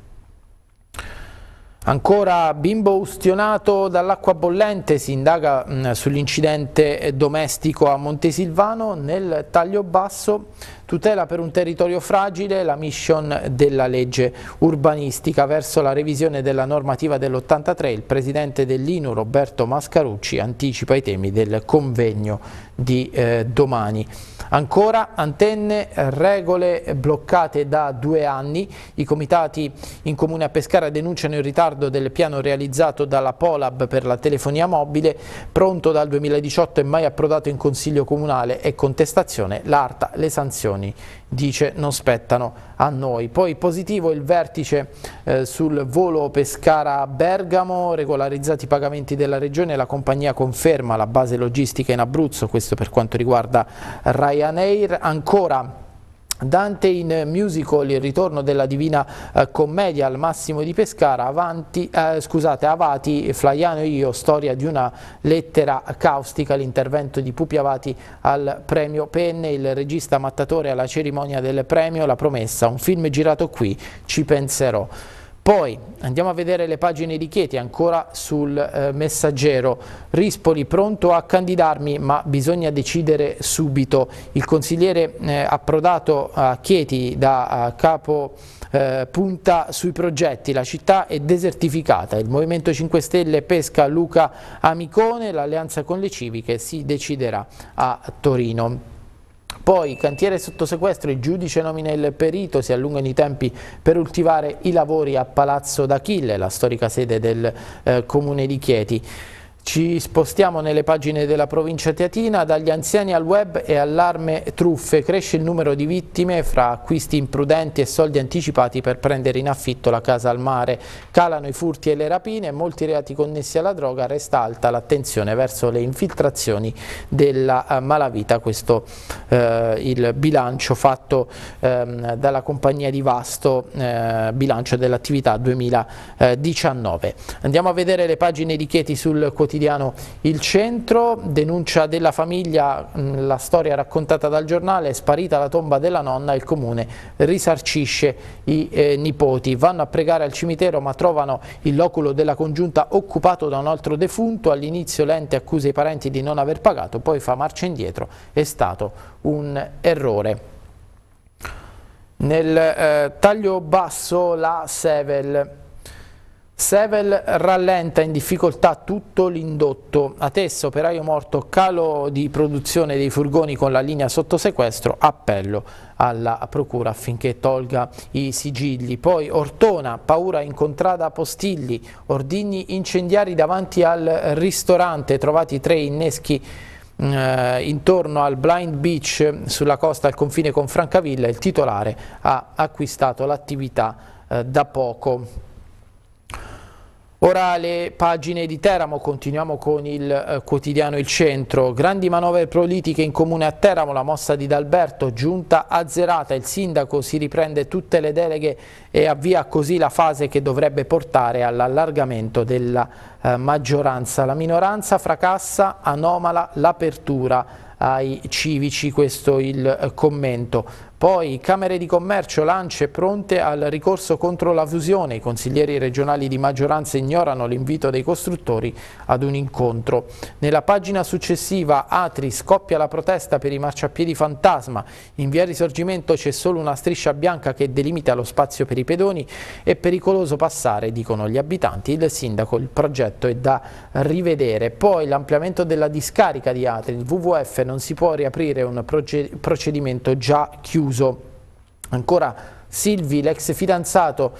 Ancora bimbo ustionato dall'acqua bollente, si indaga mm, sull'incidente domestico a Montesilvano nel taglio basso tutela per un territorio fragile, la mission della legge urbanistica verso la revisione della normativa dell'83, il presidente dell'INU Roberto Mascarucci anticipa i temi del convegno di eh, domani. Ancora antenne, regole bloccate da due anni, i comitati in comune a Pescara denunciano il ritardo del piano realizzato dalla Polab per la telefonia mobile, pronto dal 2018 e mai approdato in consiglio comunale. E contestazione, l'ARTA, le sanzioni dice non spettano a noi. Poi positivo il vertice eh, sul volo Pescara-Bergamo, regolarizzati i pagamenti della regione, la compagnia conferma la base logistica in Abruzzo, questo per quanto riguarda Ryanair. Ancora Dante in musical, il ritorno della Divina eh, Commedia al Massimo di Pescara, avanti, eh, scusate, Avati, Flaiano e io, storia di una lettera caustica, l'intervento di Pupi Avati al premio Penne, il regista mattatore alla cerimonia del premio, La promessa, un film girato qui, ci penserò. Poi andiamo a vedere le pagine di Chieti, ancora sul eh, messaggero. Rispoli pronto a candidarmi ma bisogna decidere subito. Il consigliere eh, approdato a Chieti da capo eh, punta sui progetti, la città è desertificata, il Movimento 5 Stelle pesca Luca Amicone, l'alleanza con le civiche si deciderà a Torino. Poi cantiere sotto sequestro, il giudice nomina il perito, si allungano i tempi per ultivare i lavori a Palazzo d'Achille, la storica sede del eh, comune di Chieti. Ci spostiamo nelle pagine della provincia teatina, dagli anziani al web e allarme truffe, cresce il numero di vittime fra acquisti imprudenti e soldi anticipati per prendere in affitto la casa al mare, calano i furti e le rapine e molti reati connessi alla droga, resta alta l'attenzione verso le infiltrazioni della uh, malavita, questo uh, il bilancio fatto um, dalla compagnia di Vasto, uh, bilancio dell'attività 2019. Andiamo a vedere le pagine di Chieti sul quotidiano quotidiano Il Centro, denuncia della famiglia, la storia raccontata dal giornale, è sparita la tomba della nonna, il comune risarcisce i eh, nipoti, vanno a pregare al cimitero ma trovano il loculo della congiunta occupato da un altro defunto, all'inizio l'ente accusa i parenti di non aver pagato, poi fa marcia indietro, è stato un errore. Nel eh, taglio basso la Sevel Sevel rallenta in difficoltà tutto l'indotto. A Tessa, operaio morto, calo di produzione dei furgoni con la linea sotto sequestro, appello alla procura affinché tolga i sigilli. Poi Ortona, paura incontrata Postilli, ordigni incendiari davanti al ristorante, trovati tre inneschi eh, intorno al Blind Beach sulla costa al confine con Francavilla, il titolare ha acquistato l'attività eh, da poco. Ora le pagine di Teramo, continuiamo con il eh, quotidiano Il Centro. Grandi manovre politiche in comune a Teramo, la mossa di D'Alberto, giunta azzerata, il sindaco si riprende tutte le deleghe e avvia così la fase che dovrebbe portare all'allargamento della eh, maggioranza. La minoranza fracassa, anomala l'apertura ai civici, questo il eh, commento. Poi Camere di Commercio, Lance pronte al ricorso contro la fusione. I consiglieri regionali di maggioranza ignorano l'invito dei costruttori ad un incontro. Nella pagina successiva Atri scoppia la protesta per i marciapiedi fantasma. In via Risorgimento c'è solo una striscia bianca che delimita lo spazio per i pedoni. È pericoloso passare, dicono gli abitanti. Il sindaco, il progetto è da rivedere. Poi l'ampliamento della discarica di Atri. Il WWF non si può riaprire un procedimento già chiuso chiuso. Ancora Silvi, l'ex fidanzato,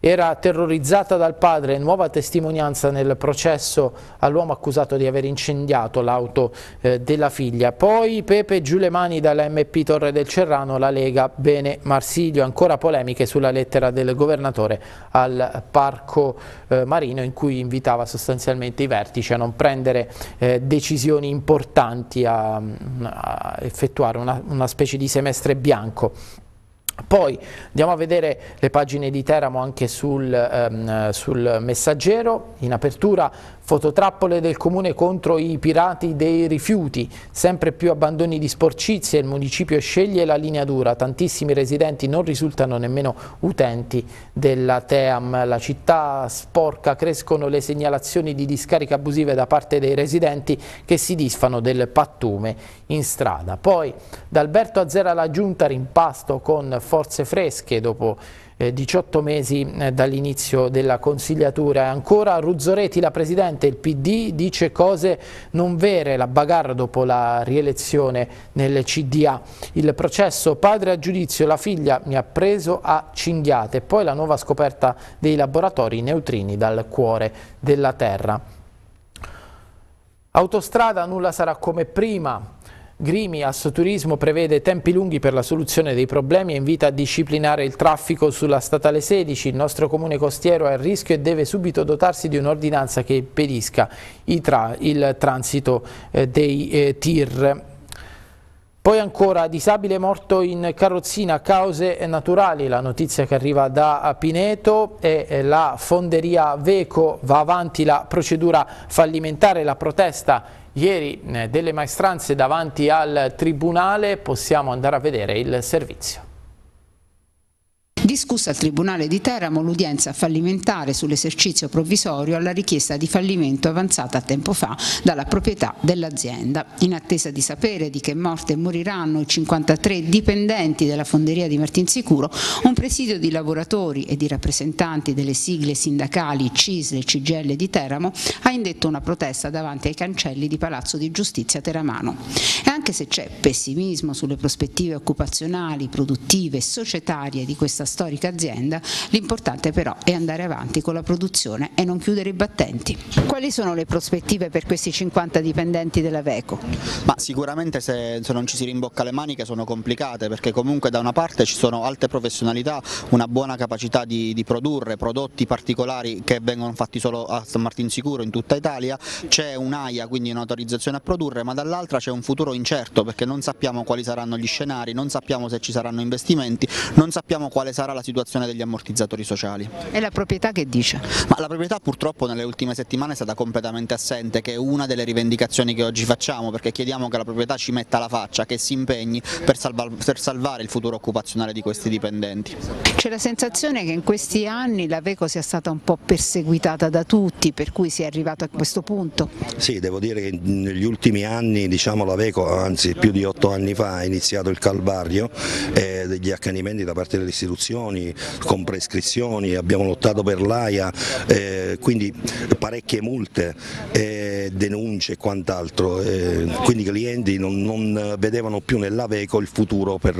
era terrorizzata dal padre, nuova testimonianza nel processo all'uomo accusato di aver incendiato l'auto eh, della figlia. Poi Pepe giù le mani dalla MP Torre del Cerrano, la Lega, bene Marsilio, ancora polemiche sulla lettera del governatore al parco eh, marino in cui invitava sostanzialmente i vertici a non prendere eh, decisioni importanti, a, a effettuare una, una specie di semestre bianco. Poi andiamo a vedere le pagine di Teramo anche sul, ehm, sul messaggero, in apertura Fototrappole del comune contro i pirati dei rifiuti, sempre più abbandoni di sporcizie, il municipio sceglie la linea dura, tantissimi residenti non risultano nemmeno utenti della TEAM, la città sporca, crescono le segnalazioni di discariche abusive da parte dei residenti che si disfano del pattume in strada. Poi da Alberto Azzera la giunta rimpasto con forze fresche dopo 18 eh, mesi eh, dall'inizio della consigliatura. Ancora Ruzzoreti, la Presidente, il PD dice cose non vere, la bagarra dopo la rielezione nel CDA. Il processo padre a giudizio, la figlia mi ha preso a cinghiate, poi la nuova scoperta dei laboratori neutrini dal cuore della Terra. Autostrada, nulla sarà come prima, Grimi, Assoturismo prevede tempi lunghi per la soluzione dei problemi e invita a disciplinare il traffico sulla statale 16. Il nostro comune costiero è a rischio e deve subito dotarsi di un'ordinanza che impedisca il transito eh, dei eh, tir. Poi ancora disabile morto in carrozzina, cause naturali, la notizia che arriva da Pineto e eh, la fonderia Veco va avanti la procedura fallimentare, la protesta Ieri eh, delle maestranze davanti al Tribunale possiamo andare a vedere il servizio. Discussa al Tribunale di Teramo l'udienza fallimentare sull'esercizio provvisorio alla richiesta di fallimento avanzata tempo fa dalla proprietà dell'azienda. In attesa di sapere di che morte moriranno i 53 dipendenti della fonderia di Martinsicuro, un presidio di lavoratori e di rappresentanti delle sigle sindacali CISL e CGL di Teramo ha indetto una protesta davanti ai cancelli di Palazzo di Giustizia Teramano. E anche se c'è pessimismo sulle prospettive occupazionali, produttive e societarie di questa storia, storica azienda, l'importante però è andare avanti con la produzione e non chiudere i battenti. Quali sono le prospettive per questi 50 dipendenti della Veco? Ma sicuramente se, se non ci si rimbocca le maniche sono complicate perché comunque da una parte ci sono alte professionalità, una buona capacità di, di produrre prodotti particolari che vengono fatti solo a San Martin Sicuro in tutta Italia, c'è un'AIA quindi un'autorizzazione a produrre ma dall'altra c'è un futuro incerto perché non sappiamo quali saranno gli scenari, non sappiamo se ci saranno investimenti, non sappiamo quale sarà la situazione degli ammortizzatori sociali. E la proprietà che dice? Ma la proprietà purtroppo nelle ultime settimane è stata completamente assente, che è una delle rivendicazioni che oggi facciamo, perché chiediamo che la proprietà ci metta la faccia, che si impegni per, salva per salvare il futuro occupazionale di questi dipendenti. C'è la sensazione che in questi anni la Veco sia stata un po' perseguitata da tutti, per cui si è arrivato a questo punto? Sì, devo dire che negli ultimi anni, diciamo la Veco, anzi più di otto anni fa, ha iniziato il calvario eh, degli accanimenti da parte delle istituzioni con prescrizioni, abbiamo lottato per l'AIA, eh, quindi parecchie multe, eh, denunce e quant'altro, eh, quindi i clienti non, non, vedevano più nell'Aveco il futuro per,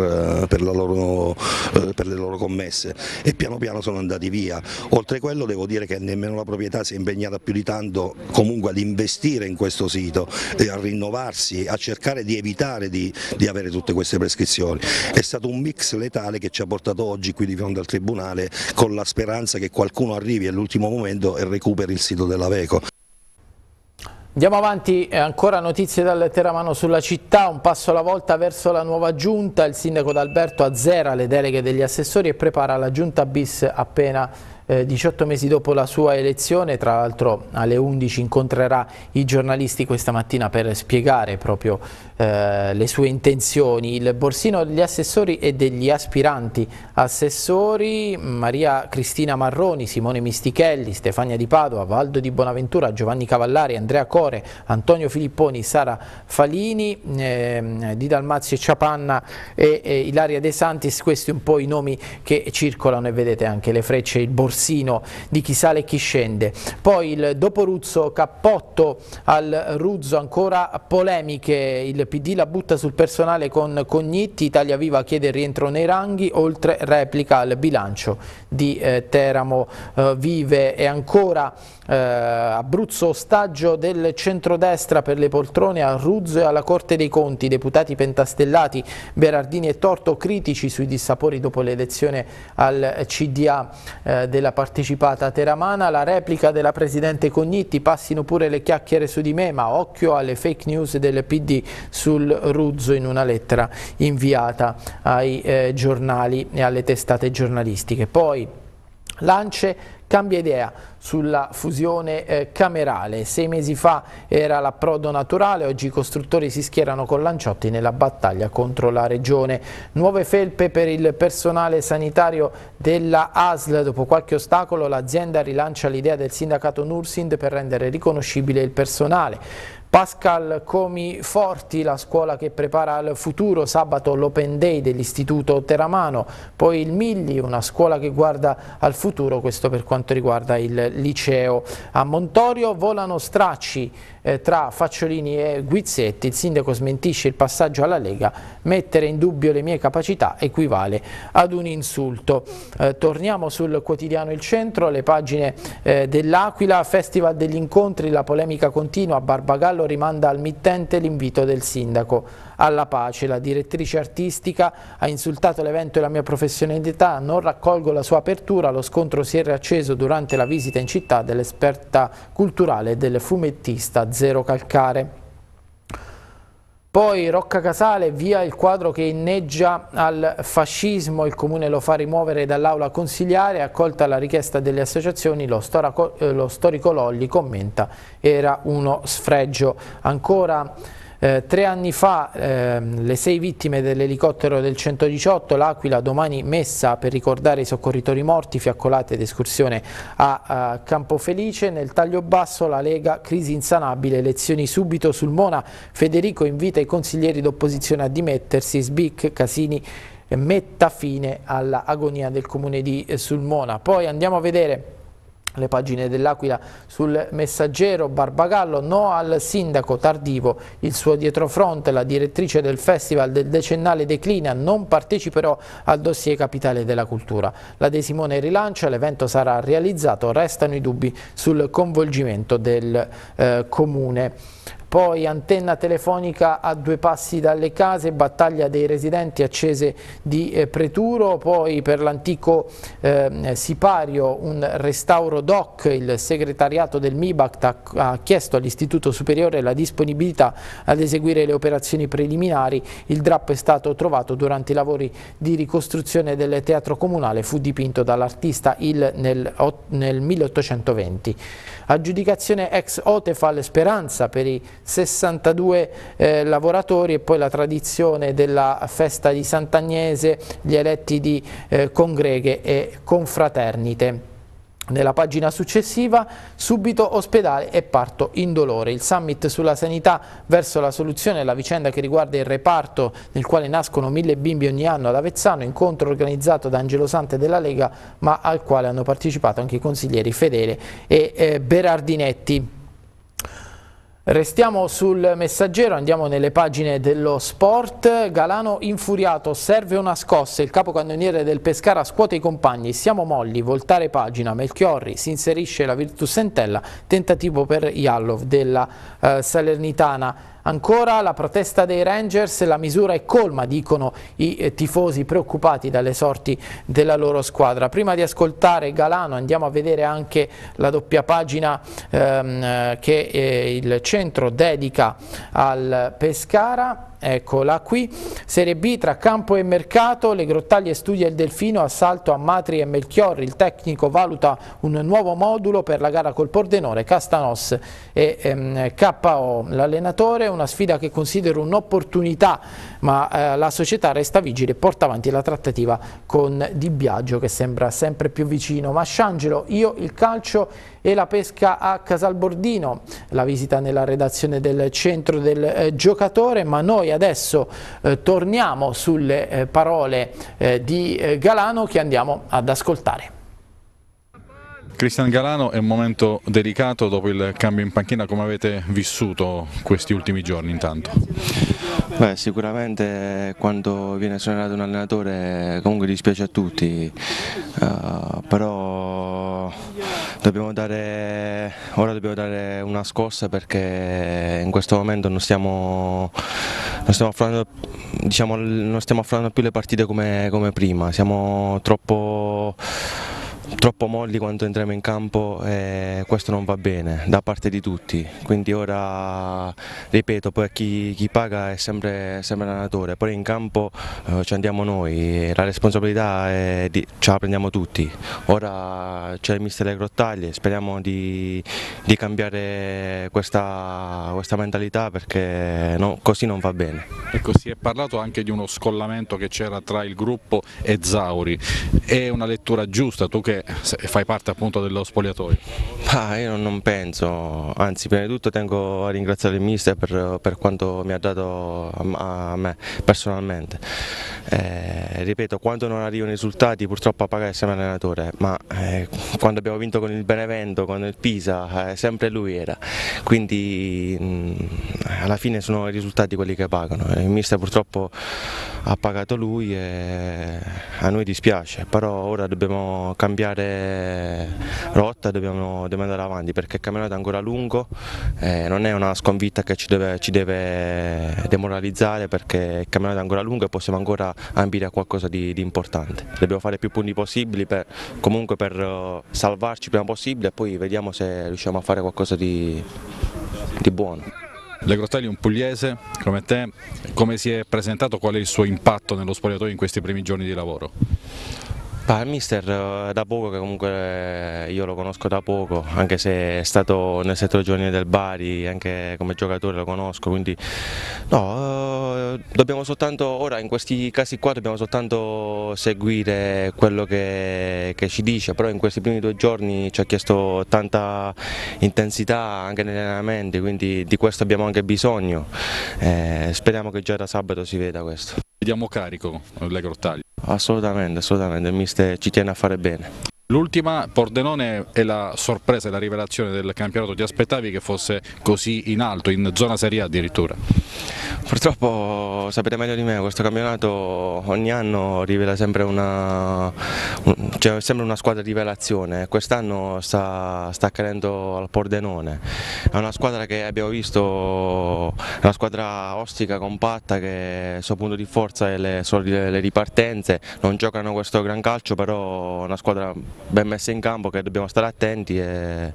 per, loro, eh, per, le loro commesse e piano piano sono andati via. Oltre a quello devo dire che nemmeno la proprietà si è impegnata più di tanto comunque ad investire in questo sito, a rinnovarsi, a cercare di evitare di, di avere tutte queste prescrizioni. È stato un mix letale che ci ha portato oggi qui di fronte al Tribunale con la speranza che qualcuno arrivi all'ultimo momento e recuperi il sito della Veco. Andiamo avanti, eh, ancora notizie dal Teramano sulla città, un passo alla volta verso la nuova giunta, il sindaco D'Alberto azzera le deleghe degli assessori e prepara la giunta bis appena 18 mesi dopo la sua elezione, tra l'altro alle 11 incontrerà i giornalisti questa mattina per spiegare proprio eh, le sue intenzioni. Il borsino degli assessori e degli aspiranti assessori, Maria Cristina Marroni, Simone Mistichelli, Stefania Di Padova, Valdo Di Bonaventura, Giovanni Cavallari, Andrea Core, Antonio Filipponi, Sara Falini, eh, Di Dalmazio Ciapanna e, e Ilaria De Santis, questi un po' i nomi che circolano e vedete anche le frecce, il borsino di chi sale e chi scende. Poi il dopo Ruzzo cappotto al Ruzzo, ancora polemiche, il PD la butta sul personale con Cognitti, Italia Viva chiede il rientro nei ranghi, oltre replica al bilancio di eh, Teramo eh, Vive e ancora eh, Abruzzo ostaggio del centrodestra per le poltrone a Ruzzo e alla Corte dei Conti, deputati pentastellati Berardini e Torto critici sui dissapori dopo l'elezione al CDA eh, della partecipata teramana, la replica della Presidente Cognitti, passino pure le chiacchiere su di me ma occhio alle fake news del PD sul Ruzzo in una lettera inviata ai eh, giornali e alle testate giornalistiche. Poi Lance cambia idea sulla fusione eh, camerale. Sei mesi fa era l'approdo naturale, oggi i costruttori si schierano con Lanciotti nella battaglia contro la regione. Nuove felpe per il personale sanitario della ASL. Dopo qualche ostacolo l'azienda rilancia l'idea del sindacato Nursind per rendere riconoscibile il personale. Pascal Comi Forti, la scuola che prepara al futuro, sabato l'Open Day dell'Istituto Teramano, poi il Milli, una scuola che guarda al futuro, questo per quanto riguarda il liceo. A Montorio volano stracci eh, tra Facciolini e Guizzetti, il sindaco smentisce il passaggio alla Lega, mettere in dubbio le mie capacità equivale ad un insulto. Eh, torniamo sul quotidiano Il Centro, le pagine eh, dell'Aquila, Festival degli incontri, la polemica continua, Barbagallo rimanda al mittente l'invito del sindaco alla pace. La direttrice artistica ha insultato l'evento e la mia professionalità, non raccolgo la sua apertura, lo scontro si è riacceso durante la visita in città dell'esperta culturale e del fumettista Zero Calcare. Poi Rocca Casale, via il quadro che inneggia al fascismo, il comune lo fa rimuovere dall'aula consigliare, accolta la richiesta delle associazioni, lo, storico Lolli commenta, era uno sfregio. Ancora eh, tre anni fa eh, le sei vittime dell'elicottero del 118, l'Aquila domani messa per ricordare i soccorritori morti, fiaccolate ed escursione a, a Campofelice. Nel taglio basso la Lega, crisi insanabile, elezioni subito sul Mona. Federico invita i consiglieri d'opposizione a dimettersi, Sbic, Casini metta fine all'agonia del comune di Sulmona. Poi andiamo a vedere le pagine dell'Aquila sul messaggero, Barbagallo, no al sindaco tardivo, il suo dietrofront, la direttrice del festival del decennale declina, non parteciperò al dossier capitale della cultura. La De Simone rilancia, l'evento sarà realizzato, restano i dubbi sul coinvolgimento del eh, comune poi antenna telefonica a due passi dalle case, battaglia dei residenti accese di eh, Preturo, poi per l'antico eh, Sipario un restauro DOC, il segretariato del MIBACT ha, ha chiesto all'Istituto Superiore la disponibilità ad eseguire le operazioni preliminari, il DRAP è stato trovato durante i lavori di ricostruzione del teatro comunale, fu dipinto dall'artista Il nel, nel 1820. Aggiudicazione ex Otefal Speranza per i 62 eh, lavoratori e poi la tradizione della festa di Sant'Agnese, gli eletti di eh, congreghe e confraternite. Nella pagina successiva, subito ospedale e parto indolore. Il summit sulla sanità verso la soluzione, la vicenda che riguarda il reparto nel quale nascono mille bimbi ogni anno ad Avezzano, incontro organizzato da Angelo Sante della Lega, ma al quale hanno partecipato anche i consiglieri Fedele e eh, Berardinetti. Restiamo sul messaggero, andiamo nelle pagine dello sport. Galano infuriato, serve una scossa, il capocannoniere del Pescara scuote i compagni, siamo molli, voltare pagina, Melchiorri si inserisce la Virtus Entella, tentativo per Jallov della eh, Salernitana. Ancora la protesta dei Rangers, la misura è colma, dicono i eh, tifosi preoccupati dalle sorti della loro squadra. Prima di ascoltare Galano andiamo a vedere anche la doppia pagina ehm, che eh, il centro dedica al Pescara. Eccola qui. Serie B tra campo e mercato, le grottaglie studia il Delfino, assalto a Matri e Melchiorri, il tecnico valuta un nuovo modulo per la gara col Pordenone, Castanos e ehm, KO. L'allenatore, una sfida che considero un'opportunità, ma eh, la società resta vigile e porta avanti la trattativa con Di Biagio che sembra sempre più vicino. Masciangelo, io il calcio e la pesca a Casalbordino, la visita nella redazione del centro del eh, giocatore, ma noi adesso eh, torniamo sulle eh, parole eh, di eh, Galano che andiamo ad ascoltare. Cristian Galano è un momento delicato dopo il cambio in panchina, come avete vissuto questi ultimi giorni intanto? Beh, sicuramente quando viene esonerato un allenatore comunque dispiace a tutti, uh, però dobbiamo dare, ora dobbiamo dare una scossa perché in questo momento non stiamo, non stiamo, affrontando, diciamo, non stiamo affrontando più le partite come, come prima, siamo troppo troppo molli quando entriamo in campo e questo non va bene da parte di tutti, quindi ora ripeto, poi chi, chi paga è sempre, sempre l'allenatore, poi in campo eh, ci andiamo noi, la responsabilità di, ce la prendiamo tutti, ora c'è il mister Le Grottaglie, speriamo di, di cambiare questa, questa, mentalità perché no, così non va bene. Ecco, si è parlato anche di uno scollamento che c'era tra il gruppo e Zauri, è una lettura giusta, tu che fai parte appunto dello spogliatoio? Ah, io non penso, anzi prima di tutto tengo a ringraziare il mister per, per quanto mi ha dato a, a me personalmente. Eh, ripeto, quando non arrivano i risultati purtroppo a pagare sempre l'allenatore, ma eh, quando abbiamo vinto con il Benevento, con il Pisa, eh, sempre lui era, quindi mh, mm, alla fine sono i risultati quelli che pagano. Il mister purtroppo ha pagato lui e a noi dispiace, però ora dobbiamo cambiare rotta, dobbiamo, dobbiamo andare avanti perché il campionato è ancora lungo, eh, non è una sconfitta che ci deve, ci deve demoralizzare perché il campionato è ancora lungo e possiamo ancora ambire a qualcosa di, di importante. Dobbiamo fare più punti possibili per, comunque per salvarci il prima possibile e poi vediamo se riusciamo a fare qualcosa di, di buono. Le Grottelli un pugliese come te, come si è presentato, qual è il suo impatto nello spogliatoio in questi primi giorni di lavoro? Bah, il mister eh, da poco, che comunque io lo conosco da poco, anche se è stato nel settore giovanile del Bari, anche come giocatore lo conosco, quindi no, eh, dobbiamo soltanto, ora in questi casi qua dobbiamo soltanto seguire quello che, che ci dice, però in questi primi due giorni ci ha chiesto tanta intensità anche negli allenamenti, quindi di questo abbiamo anche bisogno, eh, speriamo che già da sabato si veda questo. Vediamo carico le Grottaglie. Assolutamente, assolutamente, il mister ci tiene a fare bene. L'ultima, Pordenone è la sorpresa e la rivelazione del campionato, ti aspettavi che fosse così in alto, in zona Serie A addirittura? Purtroppo sapete meglio di me, questo campionato ogni anno rivela sempre una, cioè sempre una squadra di rivelazione, quest'anno sta, sta accadendo al Pordenone, è una squadra che abbiamo visto, una squadra ostica, compatta, che il suo punto di forza è le, le ripartenze, non giocano questo gran calcio però è una squadra ben messa in campo che dobbiamo stare attenti e,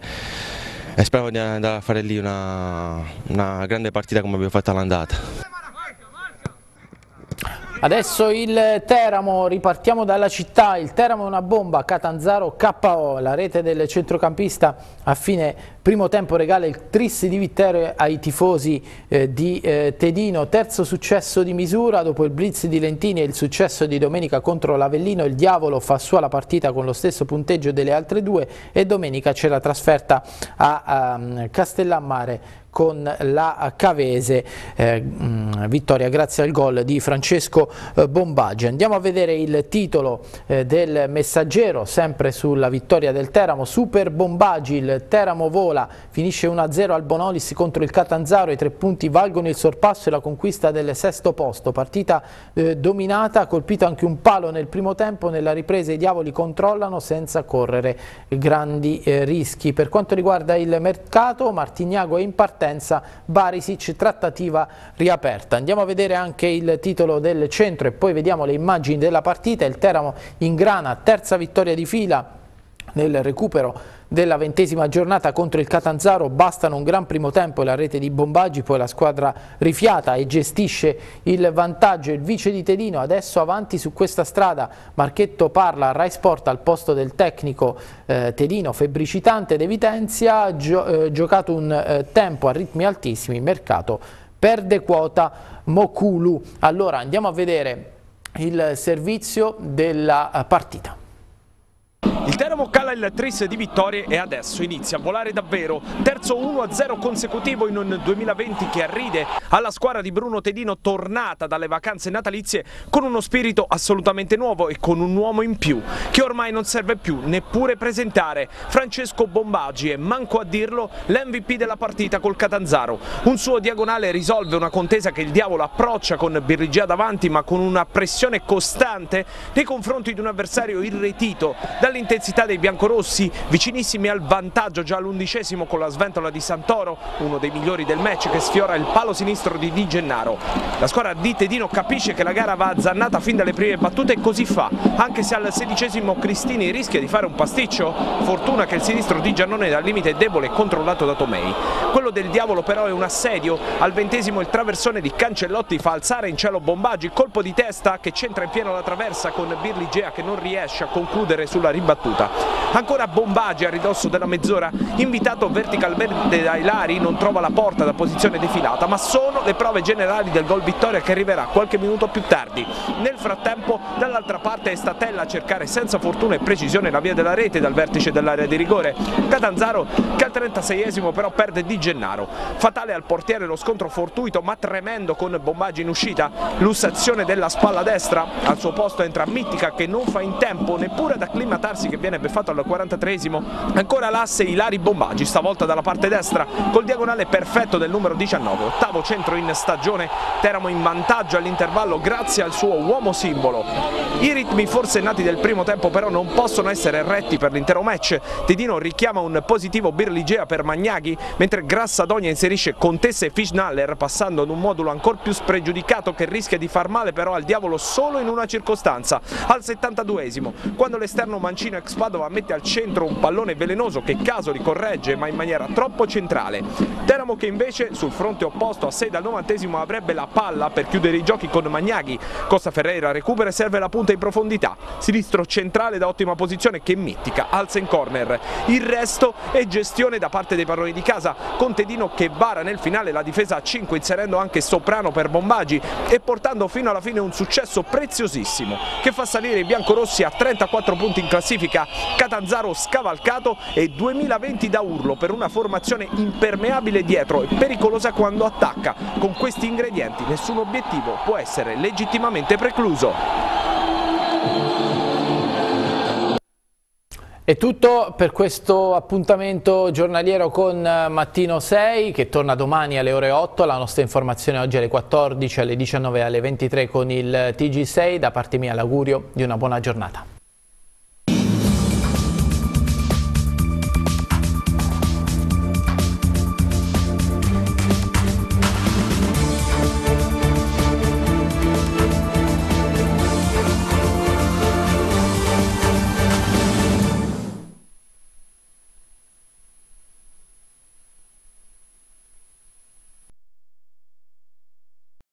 e spero di andare a fare lì una, una grande partita come abbiamo fatto all'andata. Adesso il Teramo, ripartiamo dalla città, il Teramo è una bomba, Catanzaro KO, la rete del centrocampista. A fine primo tempo regala il tris di vittoria ai tifosi eh, di eh, Tedino, terzo successo di misura dopo il blitz di Lentini e il successo di domenica contro l'Avellino, il Diavolo fa sua la partita con lo stesso punteggio delle altre due e domenica c'è la trasferta a, a Castellammare con la Cavese, eh, mm, vittoria grazie al gol di Francesco eh, Bombaggi. Andiamo a vedere il titolo eh, del messaggero, sempre sulla vittoria del Teramo, Super Bombaggi, il Teramo vola, finisce 1-0 al Bonolis contro il Catanzaro, i tre punti valgono il sorpasso e la conquista del sesto posto, partita eh, dominata, colpito anche un palo nel primo tempo, nella ripresa i diavoli controllano senza correre grandi eh, rischi. Per quanto riguarda il mercato, Martignago è in partenza partenza Barisic, trattativa riaperta. Andiamo a vedere anche il titolo del centro e poi vediamo le immagini della partita, il Teramo in grana, terza vittoria di fila nel recupero della ventesima giornata contro il Catanzaro, bastano un gran primo tempo e la rete di Bombaggi, poi la squadra rifiata e gestisce il vantaggio, il vice di Tedino adesso avanti su questa strada, Marchetto parla a Rai Sport al posto del tecnico eh, Tedino febbricitante ed Evitenzia, gio eh, giocato un eh, tempo a ritmi altissimi, mercato perde quota Mokulu. Allora andiamo a vedere il servizio della partita. Il Teramo cala il tris di vittorie e adesso inizia a volare davvero. Terzo 1-0 consecutivo in un 2020 che arride alla squadra di Bruno Tedino tornata dalle vacanze natalizie con uno spirito assolutamente nuovo e con un uomo in più che ormai non serve più neppure presentare. Francesco Bombaggi e manco a dirlo l'MVP della partita col Catanzaro. Un suo diagonale risolve una contesa che il diavolo approccia con Birrigia davanti ma con una pressione costante nei confronti di un avversario irretito dall'interno l'intensità dei biancorossi, vicinissimi al vantaggio già all'undicesimo con la sventola di Santoro, uno dei migliori del match che sfiora il palo sinistro di Di Gennaro. La squadra di Tedino capisce che la gara va azzannata fin dalle prime battute e così fa, anche se al sedicesimo Cristini rischia di fare un pasticcio, fortuna che il sinistro di Giannone dal limite debole e controllato da Tomei. Quello del diavolo però è un assedio, al ventesimo il traversone di Cancellotti fa alzare in cielo Bombaggi, colpo di testa che centra in pieno la traversa con Birligea che non riesce a concludere sulla ribattuta battuta. Ancora Bombaggi a ridosso della mezz'ora, invitato verticalmente da Ilari, non trova la porta da posizione defilata, ma sono le prove generali del gol vittoria che arriverà qualche minuto più tardi. Nel frattempo dall'altra parte è Statella a cercare senza fortuna e precisione la via della rete dal vertice dell'area di rigore. Catanzaro che al 36esimo però perde Di Gennaro. Fatale al portiere lo scontro fortuito ma tremendo con Bombaggi in uscita. Lussazione della spalla destra, al suo posto entra Mittica che non fa in tempo neppure ad acclimatarsi che viene beffato al 43esimo, ancora l'asse Ilari Bombaggi, stavolta dalla parte destra, col diagonale perfetto del numero 19, ottavo centro in stagione, Teramo in vantaggio all'intervallo grazie al suo uomo simbolo. I ritmi forse nati del primo tempo però non possono essere retti per l'intero match, Tedino richiama un positivo Birligea per Magnaghi, mentre Grassadonia inserisce Contessa e Fischnaller passando ad un modulo ancora più spregiudicato che rischia di far male però al diavolo solo in una circostanza, al 72esimo, quando l'esterno mancino ex Padova mette al centro un pallone velenoso che Casoli corregge ma in maniera troppo centrale. Teramo che invece sul fronte opposto a 6 dal 90 avrebbe la palla per chiudere i giochi con Magnaghi. Costa Ferreira recupera e serve la punta in profondità. Sinistro centrale da ottima posizione che Mittica alza in corner. Il resto è gestione da parte dei padroni di casa con Tedino che vara nel finale la difesa a 5 inserendo anche Soprano per Bombaggi e portando fino alla fine un successo preziosissimo che fa salire i biancorossi a 34 punti in classifica classifica Catanzaro scavalcato e 2020 da urlo per una formazione impermeabile dietro e pericolosa quando attacca. Con questi ingredienti nessun obiettivo può essere legittimamente precluso. È tutto per questo appuntamento giornaliero con Mattino 6 che torna domani alle ore 8, la nostra informazione oggi alle 14, alle 19 e alle 23 con il TG6. Da parte mia l'augurio di una buona giornata.